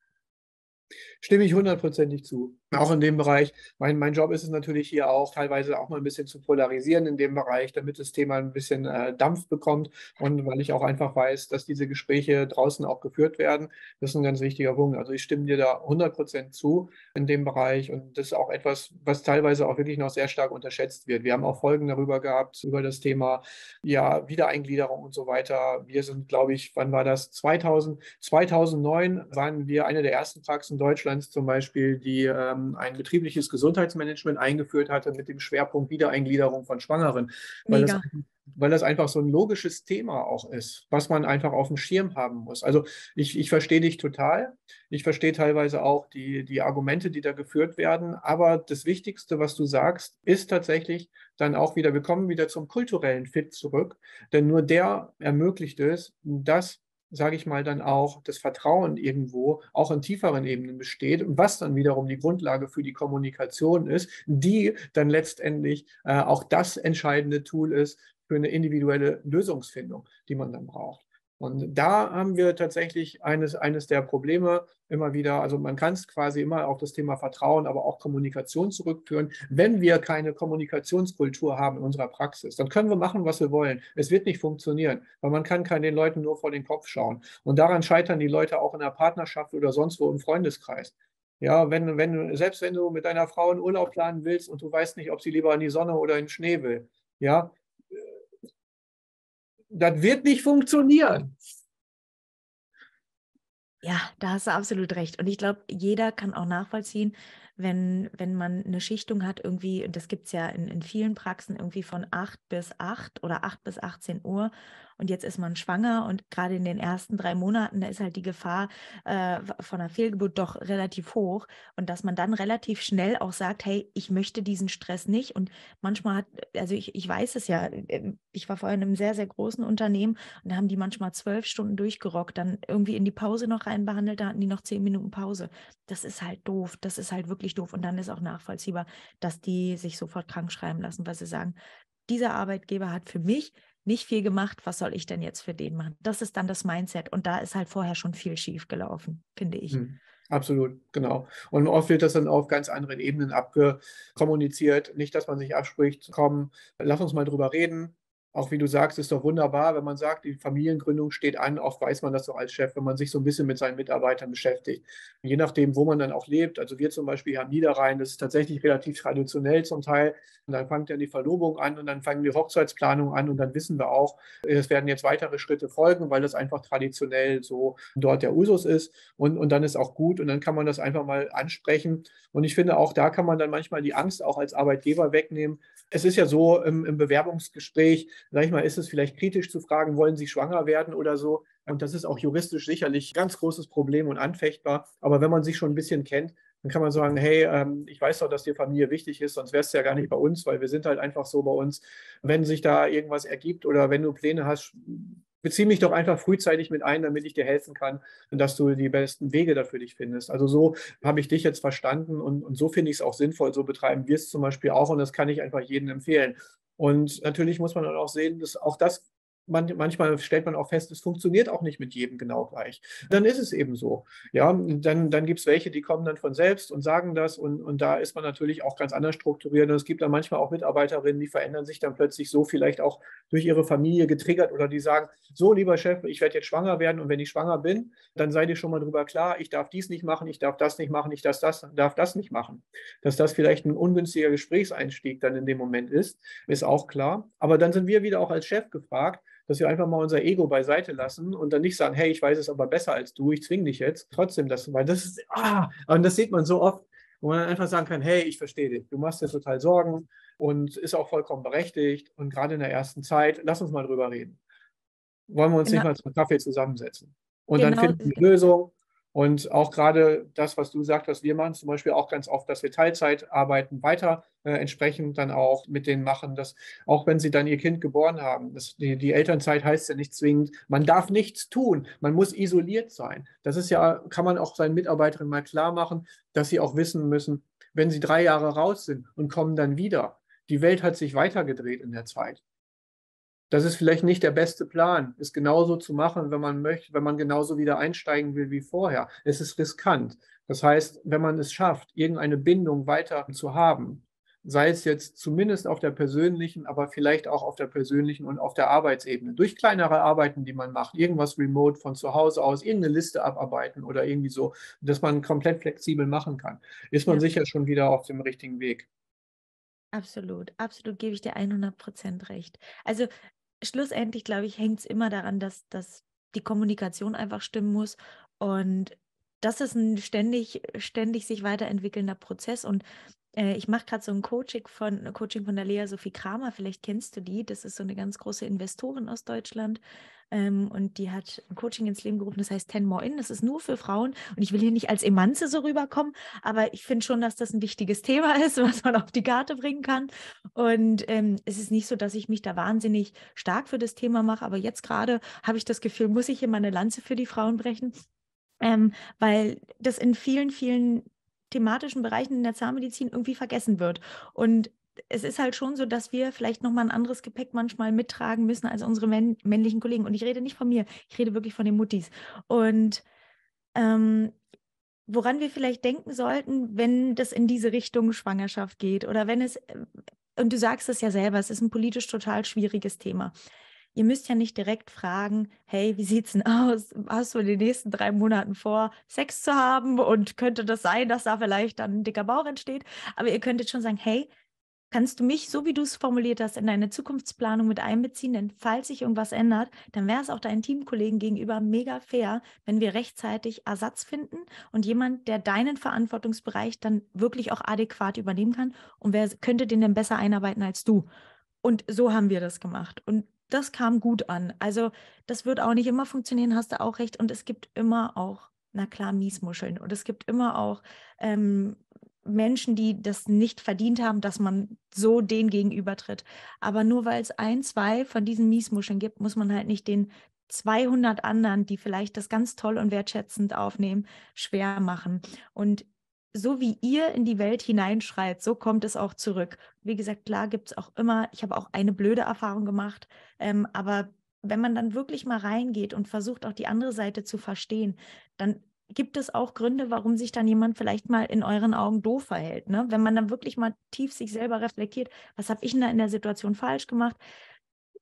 [SPEAKER 2] Stimme ich hundertprozentig zu. Auch in dem Bereich. Mein, mein Job ist es natürlich hier auch teilweise auch mal ein bisschen zu polarisieren in dem Bereich, damit das Thema ein bisschen äh, Dampf bekommt und weil ich auch einfach weiß, dass diese Gespräche draußen auch geführt werden. Das ist ein ganz wichtiger Punkt. Also ich stimme dir da 100% zu in dem Bereich und das ist auch etwas, was teilweise auch wirklich noch sehr stark unterschätzt wird. Wir haben auch Folgen darüber gehabt, über das Thema ja, Wiedereingliederung und so weiter. Wir sind, glaube ich, wann war das? 2000, 2009 waren wir eine der ersten Praxen Deutschlands zum Beispiel, die ähm, ein betriebliches Gesundheitsmanagement eingeführt hatte mit dem Schwerpunkt Wiedereingliederung von Schwangeren. Weil das weil das einfach so ein logisches Thema auch ist, was man einfach auf dem Schirm haben muss. Also ich, ich verstehe dich total. Ich verstehe teilweise auch die, die Argumente, die da geführt werden. Aber das Wichtigste, was du sagst, ist tatsächlich dann auch wieder, wir kommen wieder zum kulturellen Fit zurück. Denn nur der ermöglicht es, dass sage ich mal, dann auch das Vertrauen irgendwo auch in tieferen Ebenen besteht und was dann wiederum die Grundlage für die Kommunikation ist, die dann letztendlich äh, auch das entscheidende Tool ist für eine individuelle Lösungsfindung, die man dann braucht. Und da haben wir tatsächlich eines, eines der Probleme immer wieder, also man kann es quasi immer auf das Thema Vertrauen, aber auch Kommunikation zurückführen. Wenn wir keine Kommunikationskultur haben in unserer Praxis, dann können wir machen, was wir wollen. Es wird nicht funktionieren, weil man kann, kann den Leuten nur vor den Kopf schauen. Und daran scheitern die Leute auch in der Partnerschaft oder sonst wo im Freundeskreis. Ja, wenn, wenn, selbst wenn du mit deiner Frau einen Urlaub planen willst und du weißt nicht, ob sie lieber in die Sonne oder in den Schnee will, ja, das wird nicht funktionieren.
[SPEAKER 1] Ja, da hast du absolut recht. Und ich glaube, jeder kann auch nachvollziehen, wenn, wenn man eine Schichtung hat, irgendwie, und das gibt es ja in, in vielen Praxen, irgendwie von 8 bis 8 oder 8 bis 18 Uhr und jetzt ist man schwanger und gerade in den ersten drei Monaten, da ist halt die Gefahr äh, von einer Fehlgeburt doch relativ hoch. Und dass man dann relativ schnell auch sagt, hey, ich möchte diesen Stress nicht. Und manchmal hat, also ich, ich weiß es ja, äh, ich war vorher in einem sehr, sehr großen Unternehmen und da haben die manchmal zwölf Stunden durchgerockt, dann irgendwie in die Pause noch reinbehandelt, da hatten die noch zehn Minuten Pause. Das ist halt doof, das ist halt wirklich doof. Und dann ist auch nachvollziehbar, dass die sich sofort krank schreiben lassen, weil sie sagen, dieser Arbeitgeber hat für mich nicht viel gemacht, was soll ich denn jetzt für den machen? Das ist dann das Mindset und da ist halt vorher schon viel schief gelaufen, finde ich. Hm,
[SPEAKER 2] absolut, genau. Und oft wird das dann auf ganz anderen Ebenen abgekommuniziert. Nicht, dass man sich abspricht, komm, lass uns mal drüber reden. Auch wie du sagst, ist doch wunderbar, wenn man sagt, die Familiengründung steht an. Oft weiß man das doch als Chef, wenn man sich so ein bisschen mit seinen Mitarbeitern beschäftigt. Je nachdem, wo man dann auch lebt. Also wir zum Beispiel haben Niederrhein, das ist tatsächlich relativ traditionell zum Teil. Und dann fängt ja die Verlobung an und dann fangen die Hochzeitsplanung an und dann wissen wir auch, es werden jetzt weitere Schritte folgen, weil das einfach traditionell so dort der Usus ist. Und, und dann ist auch gut und dann kann man das einfach mal ansprechen. Und ich finde, auch da kann man dann manchmal die Angst auch als Arbeitgeber wegnehmen. Es ist ja so im, im Bewerbungsgespräch, sag ich mal, ist es vielleicht kritisch zu fragen, wollen Sie schwanger werden oder so? Und das ist auch juristisch sicherlich ein ganz großes Problem und anfechtbar. Aber wenn man sich schon ein bisschen kennt, dann kann man sagen, hey, ähm, ich weiß doch, dass dir Familie wichtig ist, sonst wärst du ja gar nicht bei uns, weil wir sind halt einfach so bei uns. Wenn sich da irgendwas ergibt oder wenn du Pläne hast, bezieh mich doch einfach frühzeitig mit ein, damit ich dir helfen kann und dass du die besten Wege dafür dich findest. Also so habe ich dich jetzt verstanden und, und so finde ich es auch sinnvoll. So betreiben wir es zum Beispiel auch und das kann ich einfach jedem empfehlen. Und natürlich muss man dann auch sehen, dass auch das man, manchmal stellt man auch fest, es funktioniert auch nicht mit jedem genau gleich. Dann ist es eben so. Ja, dann, dann gibt es welche, die kommen dann von selbst und sagen das und, und da ist man natürlich auch ganz anders strukturiert. Und es gibt dann manchmal auch Mitarbeiterinnen, die verändern sich dann plötzlich so vielleicht auch durch ihre Familie getriggert oder die sagen, so lieber Chef, ich werde jetzt schwanger werden und wenn ich schwanger bin, dann seid ihr schon mal drüber klar, ich darf dies nicht machen, ich darf das nicht machen, ich darf das, darf das nicht machen. Dass das vielleicht ein ungünstiger Gesprächseinstieg dann in dem Moment ist, ist auch klar. Aber dann sind wir wieder auch als Chef gefragt, dass wir einfach mal unser Ego beiseite lassen und dann nicht sagen, hey, ich weiß es aber besser als du, ich zwinge dich jetzt. Trotzdem das, weil das ist, ah, und das sieht man so oft, wo man dann einfach sagen kann, hey, ich verstehe dich, du machst dir total Sorgen und ist auch vollkommen berechtigt und gerade in der ersten Zeit, lass uns mal drüber reden. Wollen wir uns genau. nicht mal zum Kaffee zusammensetzen? Und genau. dann finden wir eine Lösung und auch gerade das, was du gesagt hast, wir machen zum Beispiel auch ganz oft, dass wir Teilzeit arbeiten, weiter äh, entsprechend dann auch mit denen machen, dass auch wenn sie dann ihr Kind geboren haben, das, die, die Elternzeit heißt ja nicht zwingend, man darf nichts tun, man muss isoliert sein. Das ist ja, kann man auch seinen Mitarbeiterinnen mal klar machen, dass sie auch wissen müssen, wenn sie drei Jahre raus sind und kommen dann wieder, die Welt hat sich weitergedreht in der Zeit das ist vielleicht nicht der beste Plan, es genauso zu machen, wenn man möchte, wenn man genauso wieder einsteigen will wie vorher. Es ist riskant. Das heißt, wenn man es schafft, irgendeine Bindung weiter zu haben, sei es jetzt zumindest auf der persönlichen, aber vielleicht auch auf der persönlichen und auf der Arbeitsebene, durch kleinere Arbeiten, die man macht, irgendwas remote von zu Hause aus, irgendeine Liste abarbeiten oder irgendwie so, dass man komplett flexibel machen kann, ist man ja. sicher schon wieder auf dem richtigen Weg.
[SPEAKER 1] Absolut, absolut gebe ich dir 100 Prozent recht. Also schlussendlich, glaube ich, hängt es immer daran, dass, dass die Kommunikation einfach stimmen muss und das ist ein ständig, ständig sich weiterentwickelnder Prozess und ich mache gerade so ein Coaching von, Coaching von der Lea Sophie Kramer, vielleicht kennst du die. Das ist so eine ganz große Investorin aus Deutschland. Ähm, und die hat ein Coaching ins Leben gerufen, das heißt Ten More In. Das ist nur für Frauen. Und ich will hier nicht als Emanze so rüberkommen, aber ich finde schon, dass das ein wichtiges Thema ist, was man auf die Karte bringen kann. Und ähm, es ist nicht so, dass ich mich da wahnsinnig stark für das Thema mache, aber jetzt gerade habe ich das Gefühl, muss ich hier mal eine Lanze für die Frauen brechen. Ähm, weil das in vielen, vielen thematischen Bereichen in der Zahnmedizin irgendwie vergessen wird. Und es ist halt schon so, dass wir vielleicht nochmal ein anderes Gepäck manchmal mittragen müssen als unsere männ männlichen Kollegen. Und ich rede nicht von mir, ich rede wirklich von den Muttis. Und ähm, woran wir vielleicht denken sollten, wenn das in diese Richtung Schwangerschaft geht oder wenn es, äh, und du sagst es ja selber, es ist ein politisch total schwieriges Thema. Ihr müsst ja nicht direkt fragen, hey, wie sieht's denn aus? Hast du in den nächsten drei Monaten vor, Sex zu haben? Und könnte das sein, dass da vielleicht dann ein dicker Bauch entsteht? Aber ihr könntet schon sagen, hey, kannst du mich, so wie du es formuliert hast, in deine Zukunftsplanung mit einbeziehen? Denn falls sich irgendwas ändert, dann wäre es auch deinen Teamkollegen gegenüber mega fair, wenn wir rechtzeitig Ersatz finden und jemand, der deinen Verantwortungsbereich dann wirklich auch adäquat übernehmen kann. Und wer könnte den denn besser einarbeiten als du? Und so haben wir das gemacht. Und das kam gut an. Also das wird auch nicht immer funktionieren, hast du auch recht. Und es gibt immer auch, na klar, Miesmuscheln. Und es gibt immer auch ähm, Menschen, die das nicht verdient haben, dass man so denen gegenübertritt. Aber nur weil es ein, zwei von diesen Miesmuscheln gibt, muss man halt nicht den 200 anderen, die vielleicht das ganz toll und wertschätzend aufnehmen, schwer machen. Und so wie ihr in die Welt hineinschreit, so kommt es auch zurück. Wie gesagt, klar gibt es auch immer, ich habe auch eine blöde Erfahrung gemacht, ähm, aber wenn man dann wirklich mal reingeht und versucht auch die andere Seite zu verstehen, dann gibt es auch Gründe, warum sich dann jemand vielleicht mal in euren Augen doof verhält. Ne? Wenn man dann wirklich mal tief sich selber reflektiert, was habe ich denn da in der Situation falsch gemacht?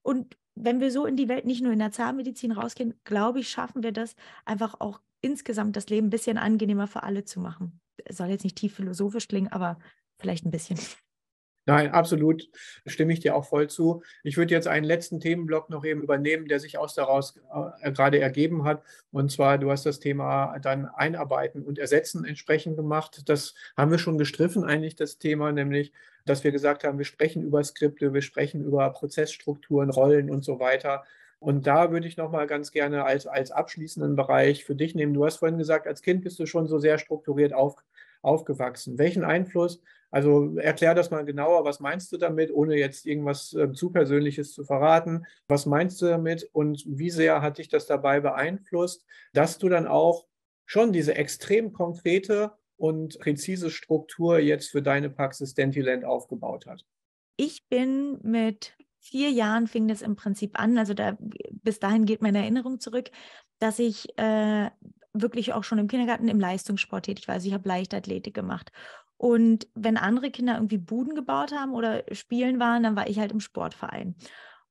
[SPEAKER 1] Und wenn wir so in die Welt, nicht nur in der Zahnmedizin rausgehen, glaube ich, schaffen wir das einfach auch insgesamt das Leben ein bisschen angenehmer für alle zu machen soll jetzt nicht tief philosophisch klingen, aber vielleicht ein bisschen.
[SPEAKER 2] Nein, absolut stimme ich dir auch voll zu. Ich würde jetzt einen letzten Themenblock noch eben übernehmen, der sich aus daraus äh, gerade ergeben hat. Und zwar, du hast das Thema dann Einarbeiten und Ersetzen entsprechend gemacht. Das haben wir schon gestriffen, eigentlich das Thema, nämlich, dass wir gesagt haben, wir sprechen über Skripte, wir sprechen über Prozessstrukturen, Rollen und so weiter. Und da würde ich nochmal ganz gerne als, als abschließenden Bereich für dich nehmen. Du hast vorhin gesagt, als Kind bist du schon so sehr strukturiert auf, aufgewachsen. Welchen Einfluss, also erklär das mal genauer, was meinst du damit, ohne jetzt irgendwas äh, zu Persönliches zu verraten? Was meinst du damit und wie sehr hat dich das dabei beeinflusst, dass du dann auch schon diese extrem konkrete und präzise Struktur jetzt für deine Praxis Dentiland aufgebaut hast?
[SPEAKER 1] Ich bin mit vier Jahren fing das im Prinzip an. Also da, bis dahin geht meine Erinnerung zurück, dass ich äh, wirklich auch schon im Kindergarten im Leistungssport tätig war. Also ich habe Leichtathletik gemacht. Und wenn andere Kinder irgendwie Buden gebaut haben oder spielen waren, dann war ich halt im Sportverein.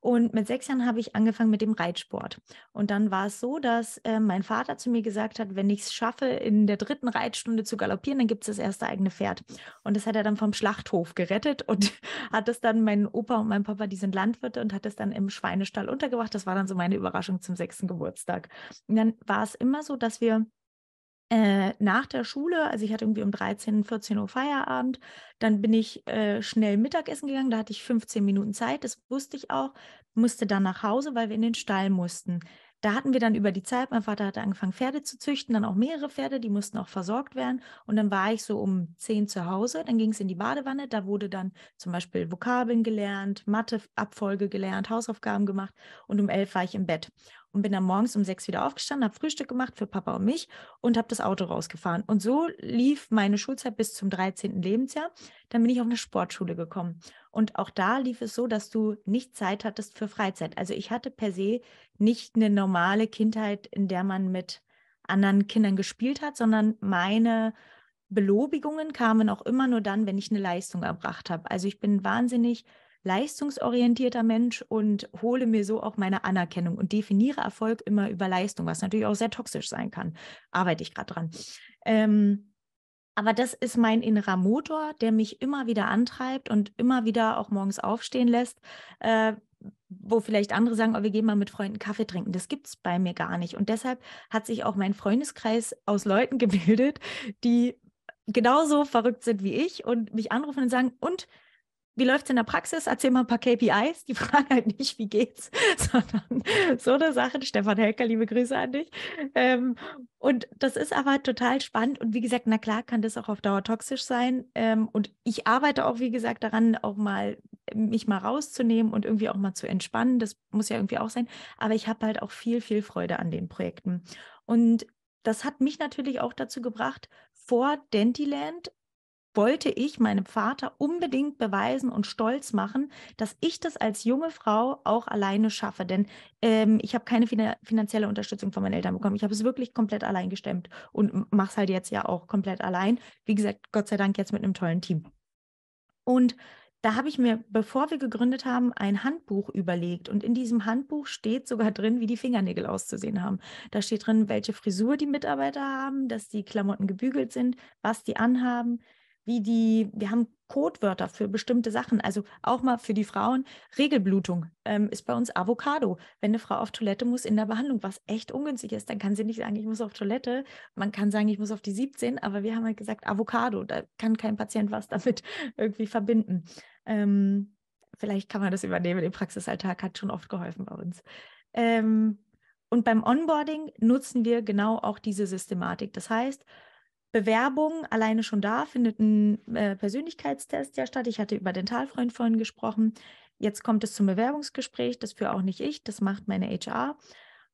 [SPEAKER 1] Und mit sechs Jahren habe ich angefangen mit dem Reitsport. Und dann war es so, dass äh, mein Vater zu mir gesagt hat, wenn ich es schaffe, in der dritten Reitstunde zu galoppieren, dann gibt es das erste eigene Pferd. Und das hat er dann vom Schlachthof gerettet und hat es dann, mein Opa und mein Papa, die sind Landwirte und hat es dann im Schweinestall untergebracht. Das war dann so meine Überraschung zum sechsten Geburtstag. Und dann war es immer so, dass wir äh, nach der Schule, also ich hatte irgendwie um 13, 14 Uhr Feierabend, dann bin ich äh, schnell Mittagessen gegangen, da hatte ich 15 Minuten Zeit, das wusste ich auch, musste dann nach Hause, weil wir in den Stall mussten. Da hatten wir dann über die Zeit, mein Vater hatte angefangen, Pferde zu züchten, dann auch mehrere Pferde, die mussten auch versorgt werden. Und dann war ich so um 10 zu Hause, dann ging es in die Badewanne, da wurde dann zum Beispiel Vokabeln gelernt, Matheabfolge gelernt, Hausaufgaben gemacht und um 11 war ich im Bett und bin dann morgens um sechs wieder aufgestanden, habe Frühstück gemacht für Papa und mich und habe das Auto rausgefahren. Und so lief meine Schulzeit bis zum 13. Lebensjahr. Dann bin ich auf eine Sportschule gekommen. Und auch da lief es so, dass du nicht Zeit hattest für Freizeit. Also ich hatte per se nicht eine normale Kindheit, in der man mit anderen Kindern gespielt hat, sondern meine Belobigungen kamen auch immer nur dann, wenn ich eine Leistung erbracht habe. Also ich bin wahnsinnig leistungsorientierter Mensch und hole mir so auch meine Anerkennung und definiere Erfolg immer über Leistung, was natürlich auch sehr toxisch sein kann. Arbeite ich gerade dran. Ähm, aber das ist mein innerer Motor, der mich immer wieder antreibt und immer wieder auch morgens aufstehen lässt. Äh, wo vielleicht andere sagen, oh, wir gehen mal mit Freunden Kaffee trinken. Das gibt es bei mir gar nicht. Und deshalb hat sich auch mein Freundeskreis aus Leuten gebildet, die genauso verrückt sind wie ich und mich anrufen und sagen, und wie läuft es in der Praxis? Erzähl mal ein paar KPIs. Die fragen halt nicht, wie geht's, sondern so eine Sache. Stefan Helker, liebe Grüße an dich. Ähm, und das ist aber total spannend. Und wie gesagt, na klar kann das auch auf Dauer toxisch sein. Ähm, und ich arbeite auch, wie gesagt, daran, auch mal mich mal rauszunehmen und irgendwie auch mal zu entspannen. Das muss ja irgendwie auch sein. Aber ich habe halt auch viel, viel Freude an den Projekten. Und das hat mich natürlich auch dazu gebracht, vor Dentiland wollte ich meinem Vater unbedingt beweisen und stolz machen, dass ich das als junge Frau auch alleine schaffe. Denn ähm, ich habe keine fin finanzielle Unterstützung von meinen Eltern bekommen. Ich habe es wirklich komplett allein gestemmt und mache es halt jetzt ja auch komplett allein. Wie gesagt, Gott sei Dank jetzt mit einem tollen Team. Und da habe ich mir, bevor wir gegründet haben, ein Handbuch überlegt. Und in diesem Handbuch steht sogar drin, wie die Fingernägel auszusehen haben. Da steht drin, welche Frisur die Mitarbeiter haben, dass die Klamotten gebügelt sind, was die anhaben, wie die, wir haben Codewörter für bestimmte Sachen, also auch mal für die Frauen. Regelblutung ähm, ist bei uns Avocado. Wenn eine Frau auf Toilette muss in der Behandlung, was echt ungünstig ist, dann kann sie nicht sagen, ich muss auf Toilette. Man kann sagen, ich muss auf die 17, aber wir haben halt gesagt Avocado. Da kann kein Patient was damit irgendwie verbinden. Ähm, vielleicht kann man das übernehmen. Im Praxisalltag hat schon oft geholfen bei uns. Ähm, und beim Onboarding nutzen wir genau auch diese Systematik. Das heißt, Bewerbung alleine schon da findet ein äh, Persönlichkeitstest ja statt. Ich hatte über Dentalfreund vorhin gesprochen. Jetzt kommt es zum Bewerbungsgespräch. Das führe auch nicht ich, das macht meine HR.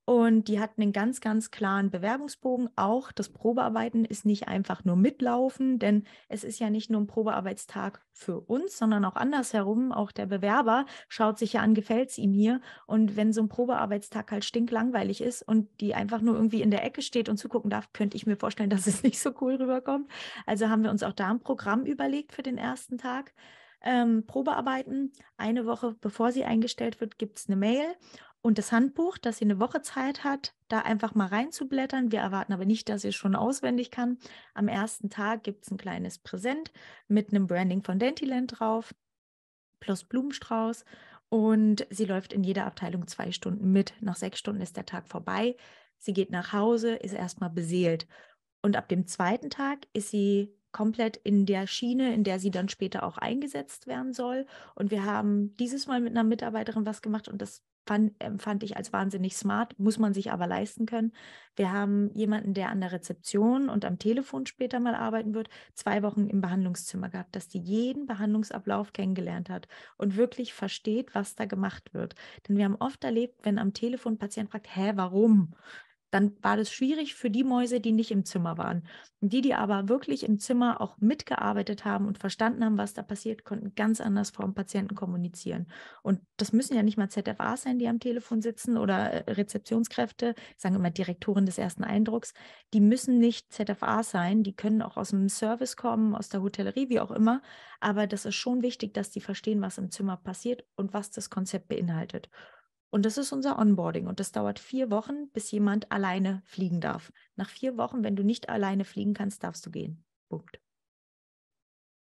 [SPEAKER 1] Und die hatten einen ganz, ganz klaren Bewerbungsbogen. Auch das Probearbeiten ist nicht einfach nur mitlaufen, denn es ist ja nicht nur ein Probearbeitstag für uns, sondern auch andersherum. Auch der Bewerber schaut sich ja an, gefällt es ihm hier. Und wenn so ein Probearbeitstag halt stinklangweilig ist und die einfach nur irgendwie in der Ecke steht und zugucken darf, könnte ich mir vorstellen, dass es nicht so cool rüberkommt. Also haben wir uns auch da ein Programm überlegt für den ersten Tag. Ähm, Probearbeiten. Eine Woche bevor sie eingestellt wird, gibt es eine Mail und das Handbuch, dass sie eine Woche Zeit hat, da einfach mal reinzublättern. Wir erwarten aber nicht, dass sie es schon auswendig kann. Am ersten Tag gibt es ein kleines Präsent mit einem Branding von Dentiland drauf, plus Blumenstrauß. Und sie läuft in jeder Abteilung zwei Stunden mit. Nach sechs Stunden ist der Tag vorbei. Sie geht nach Hause, ist erstmal beseelt. Und ab dem zweiten Tag ist sie komplett in der Schiene, in der sie dann später auch eingesetzt werden soll. Und wir haben dieses Mal mit einer Mitarbeiterin was gemacht und das fand, empfand ich als wahnsinnig smart, muss man sich aber leisten können. Wir haben jemanden, der an der Rezeption und am Telefon später mal arbeiten wird, zwei Wochen im Behandlungszimmer gehabt, dass die jeden Behandlungsablauf kennengelernt hat und wirklich versteht, was da gemacht wird. Denn wir haben oft erlebt, wenn am Telefon ein Patient fragt, hä, warum? Dann war das schwierig für die Mäuse, die nicht im Zimmer waren. Und die, die aber wirklich im Zimmer auch mitgearbeitet haben und verstanden haben, was da passiert, konnten ganz anders vor dem Patienten kommunizieren. Und das müssen ja nicht mal ZFA sein, die am Telefon sitzen oder äh, Rezeptionskräfte, sagen immer Direktoren des ersten Eindrucks. Die müssen nicht ZFA sein, die können auch aus dem Service kommen, aus der Hotellerie, wie auch immer. Aber das ist schon wichtig, dass die verstehen, was im Zimmer passiert und was das Konzept beinhaltet. Und das ist unser Onboarding. Und das dauert vier Wochen, bis jemand alleine fliegen darf. Nach vier Wochen, wenn du nicht alleine fliegen kannst, darfst du gehen. Punkt.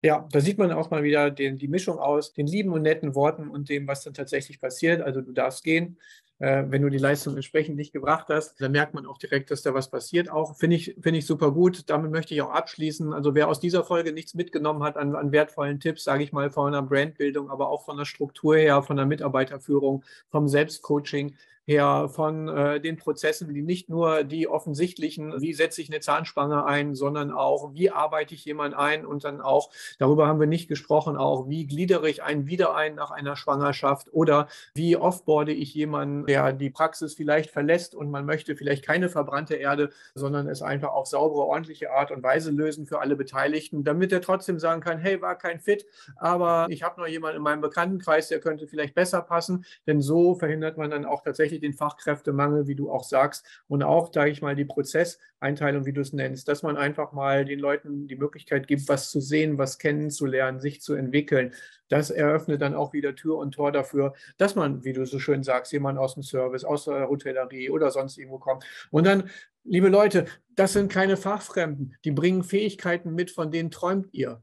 [SPEAKER 2] Ja, da sieht man auch mal wieder den, die Mischung aus den lieben und netten Worten und dem, was dann tatsächlich passiert. Also du darfst gehen, wenn du die Leistung entsprechend nicht gebracht hast, dann merkt man auch direkt, dass da was passiert. Auch finde ich, finde ich super gut. Damit möchte ich auch abschließen. Also wer aus dieser Folge nichts mitgenommen hat an, an wertvollen Tipps, sage ich mal, von einer Brandbildung, aber auch von der Struktur her, von der Mitarbeiterführung, vom Selbstcoaching, her von äh, den Prozessen, die nicht nur die offensichtlichen, wie setze ich eine Zahnspange ein, sondern auch, wie arbeite ich jemanden ein und dann auch, darüber haben wir nicht gesprochen, auch, wie gliedere ich einen wieder ein nach einer Schwangerschaft oder wie offboarde ich jemanden, der die Praxis vielleicht verlässt und man möchte vielleicht keine verbrannte Erde, sondern es einfach auf saubere, ordentliche Art und Weise lösen für alle Beteiligten, damit er trotzdem sagen kann, hey, war kein Fit, aber ich habe noch jemanden in meinem Bekanntenkreis, der könnte vielleicht besser passen, denn so verhindert man dann auch tatsächlich den Fachkräftemangel, wie du auch sagst, und auch, sage ich mal, die Prozesseinteilung, wie du es nennst, dass man einfach mal den Leuten die Möglichkeit gibt, was zu sehen, was kennenzulernen, sich zu entwickeln. Das eröffnet dann auch wieder Tür und Tor dafür, dass man, wie du so schön sagst, jemand aus dem Service, aus der Hotellerie oder sonst irgendwo kommt. Und dann, liebe Leute, das sind keine Fachfremden, die bringen Fähigkeiten mit, von denen träumt ihr.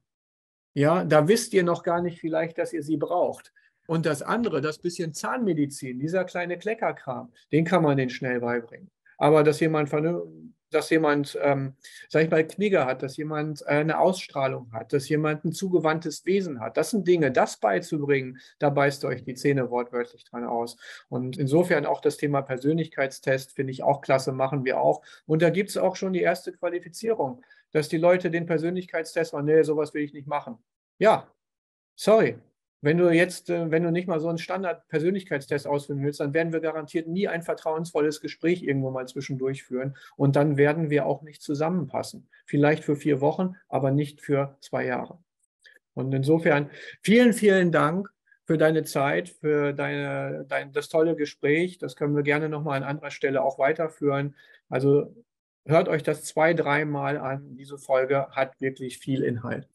[SPEAKER 2] Ja, da wisst ihr noch gar nicht vielleicht, dass ihr sie braucht. Und das andere, das bisschen Zahnmedizin, dieser kleine Kleckerkram, den kann man den schnell beibringen. Aber dass jemand dass jemand, ähm, sag ich mal, Knigge hat, dass jemand äh, eine Ausstrahlung hat, dass jemand ein zugewandtes Wesen hat. Das sind Dinge, das beizubringen, da beißt euch die Zähne wortwörtlich dran aus. Und insofern auch das Thema Persönlichkeitstest finde ich auch klasse, machen wir auch. Und da gibt es auch schon die erste Qualifizierung, dass die Leute den Persönlichkeitstest machen, nee, sowas will ich nicht machen. Ja, sorry, wenn du jetzt, äh, wenn du nicht mal so einen Standard-Persönlichkeitstest ausführen willst, dann werden wir garantiert nie ein vertrauensvolles Gespräch irgendwo mal zwischendurch führen. Und dann werden wir auch nicht zusammenpassen. Vielleicht für vier Wochen, aber nicht für zwei Jahre. Und insofern vielen, vielen Dank für deine Zeit, für deine, dein, das tolle Gespräch. Das können wir gerne nochmal an anderer Stelle auch weiterführen. Also hört euch das zwei, dreimal an. Diese Folge hat wirklich viel Inhalt.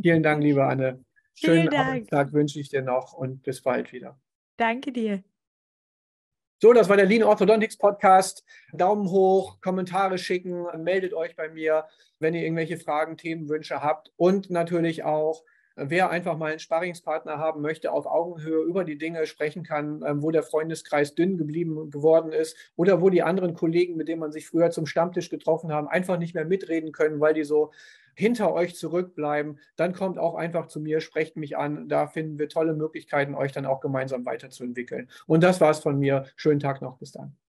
[SPEAKER 2] Vielen Dank, liebe Anne. Schönen Tag wünsche ich dir noch und bis bald wieder.
[SPEAKER 1] Danke dir.
[SPEAKER 2] So, das war der Lean Orthodontics Podcast. Daumen hoch, Kommentare schicken, meldet euch bei mir, wenn ihr irgendwelche Fragen, Themenwünsche habt und natürlich auch wer einfach mal einen Sparringspartner haben möchte, auf Augenhöhe über die Dinge sprechen kann, ähm, wo der Freundeskreis dünn geblieben geworden ist oder wo die anderen Kollegen, mit denen man sich früher zum Stammtisch getroffen haben, einfach nicht mehr mitreden können, weil die so hinter euch zurückbleiben, dann kommt auch einfach zu mir, sprecht mich an. Da finden wir tolle Möglichkeiten, euch dann auch gemeinsam weiterzuentwickeln. Und das war es von mir. Schönen Tag noch. Bis dann.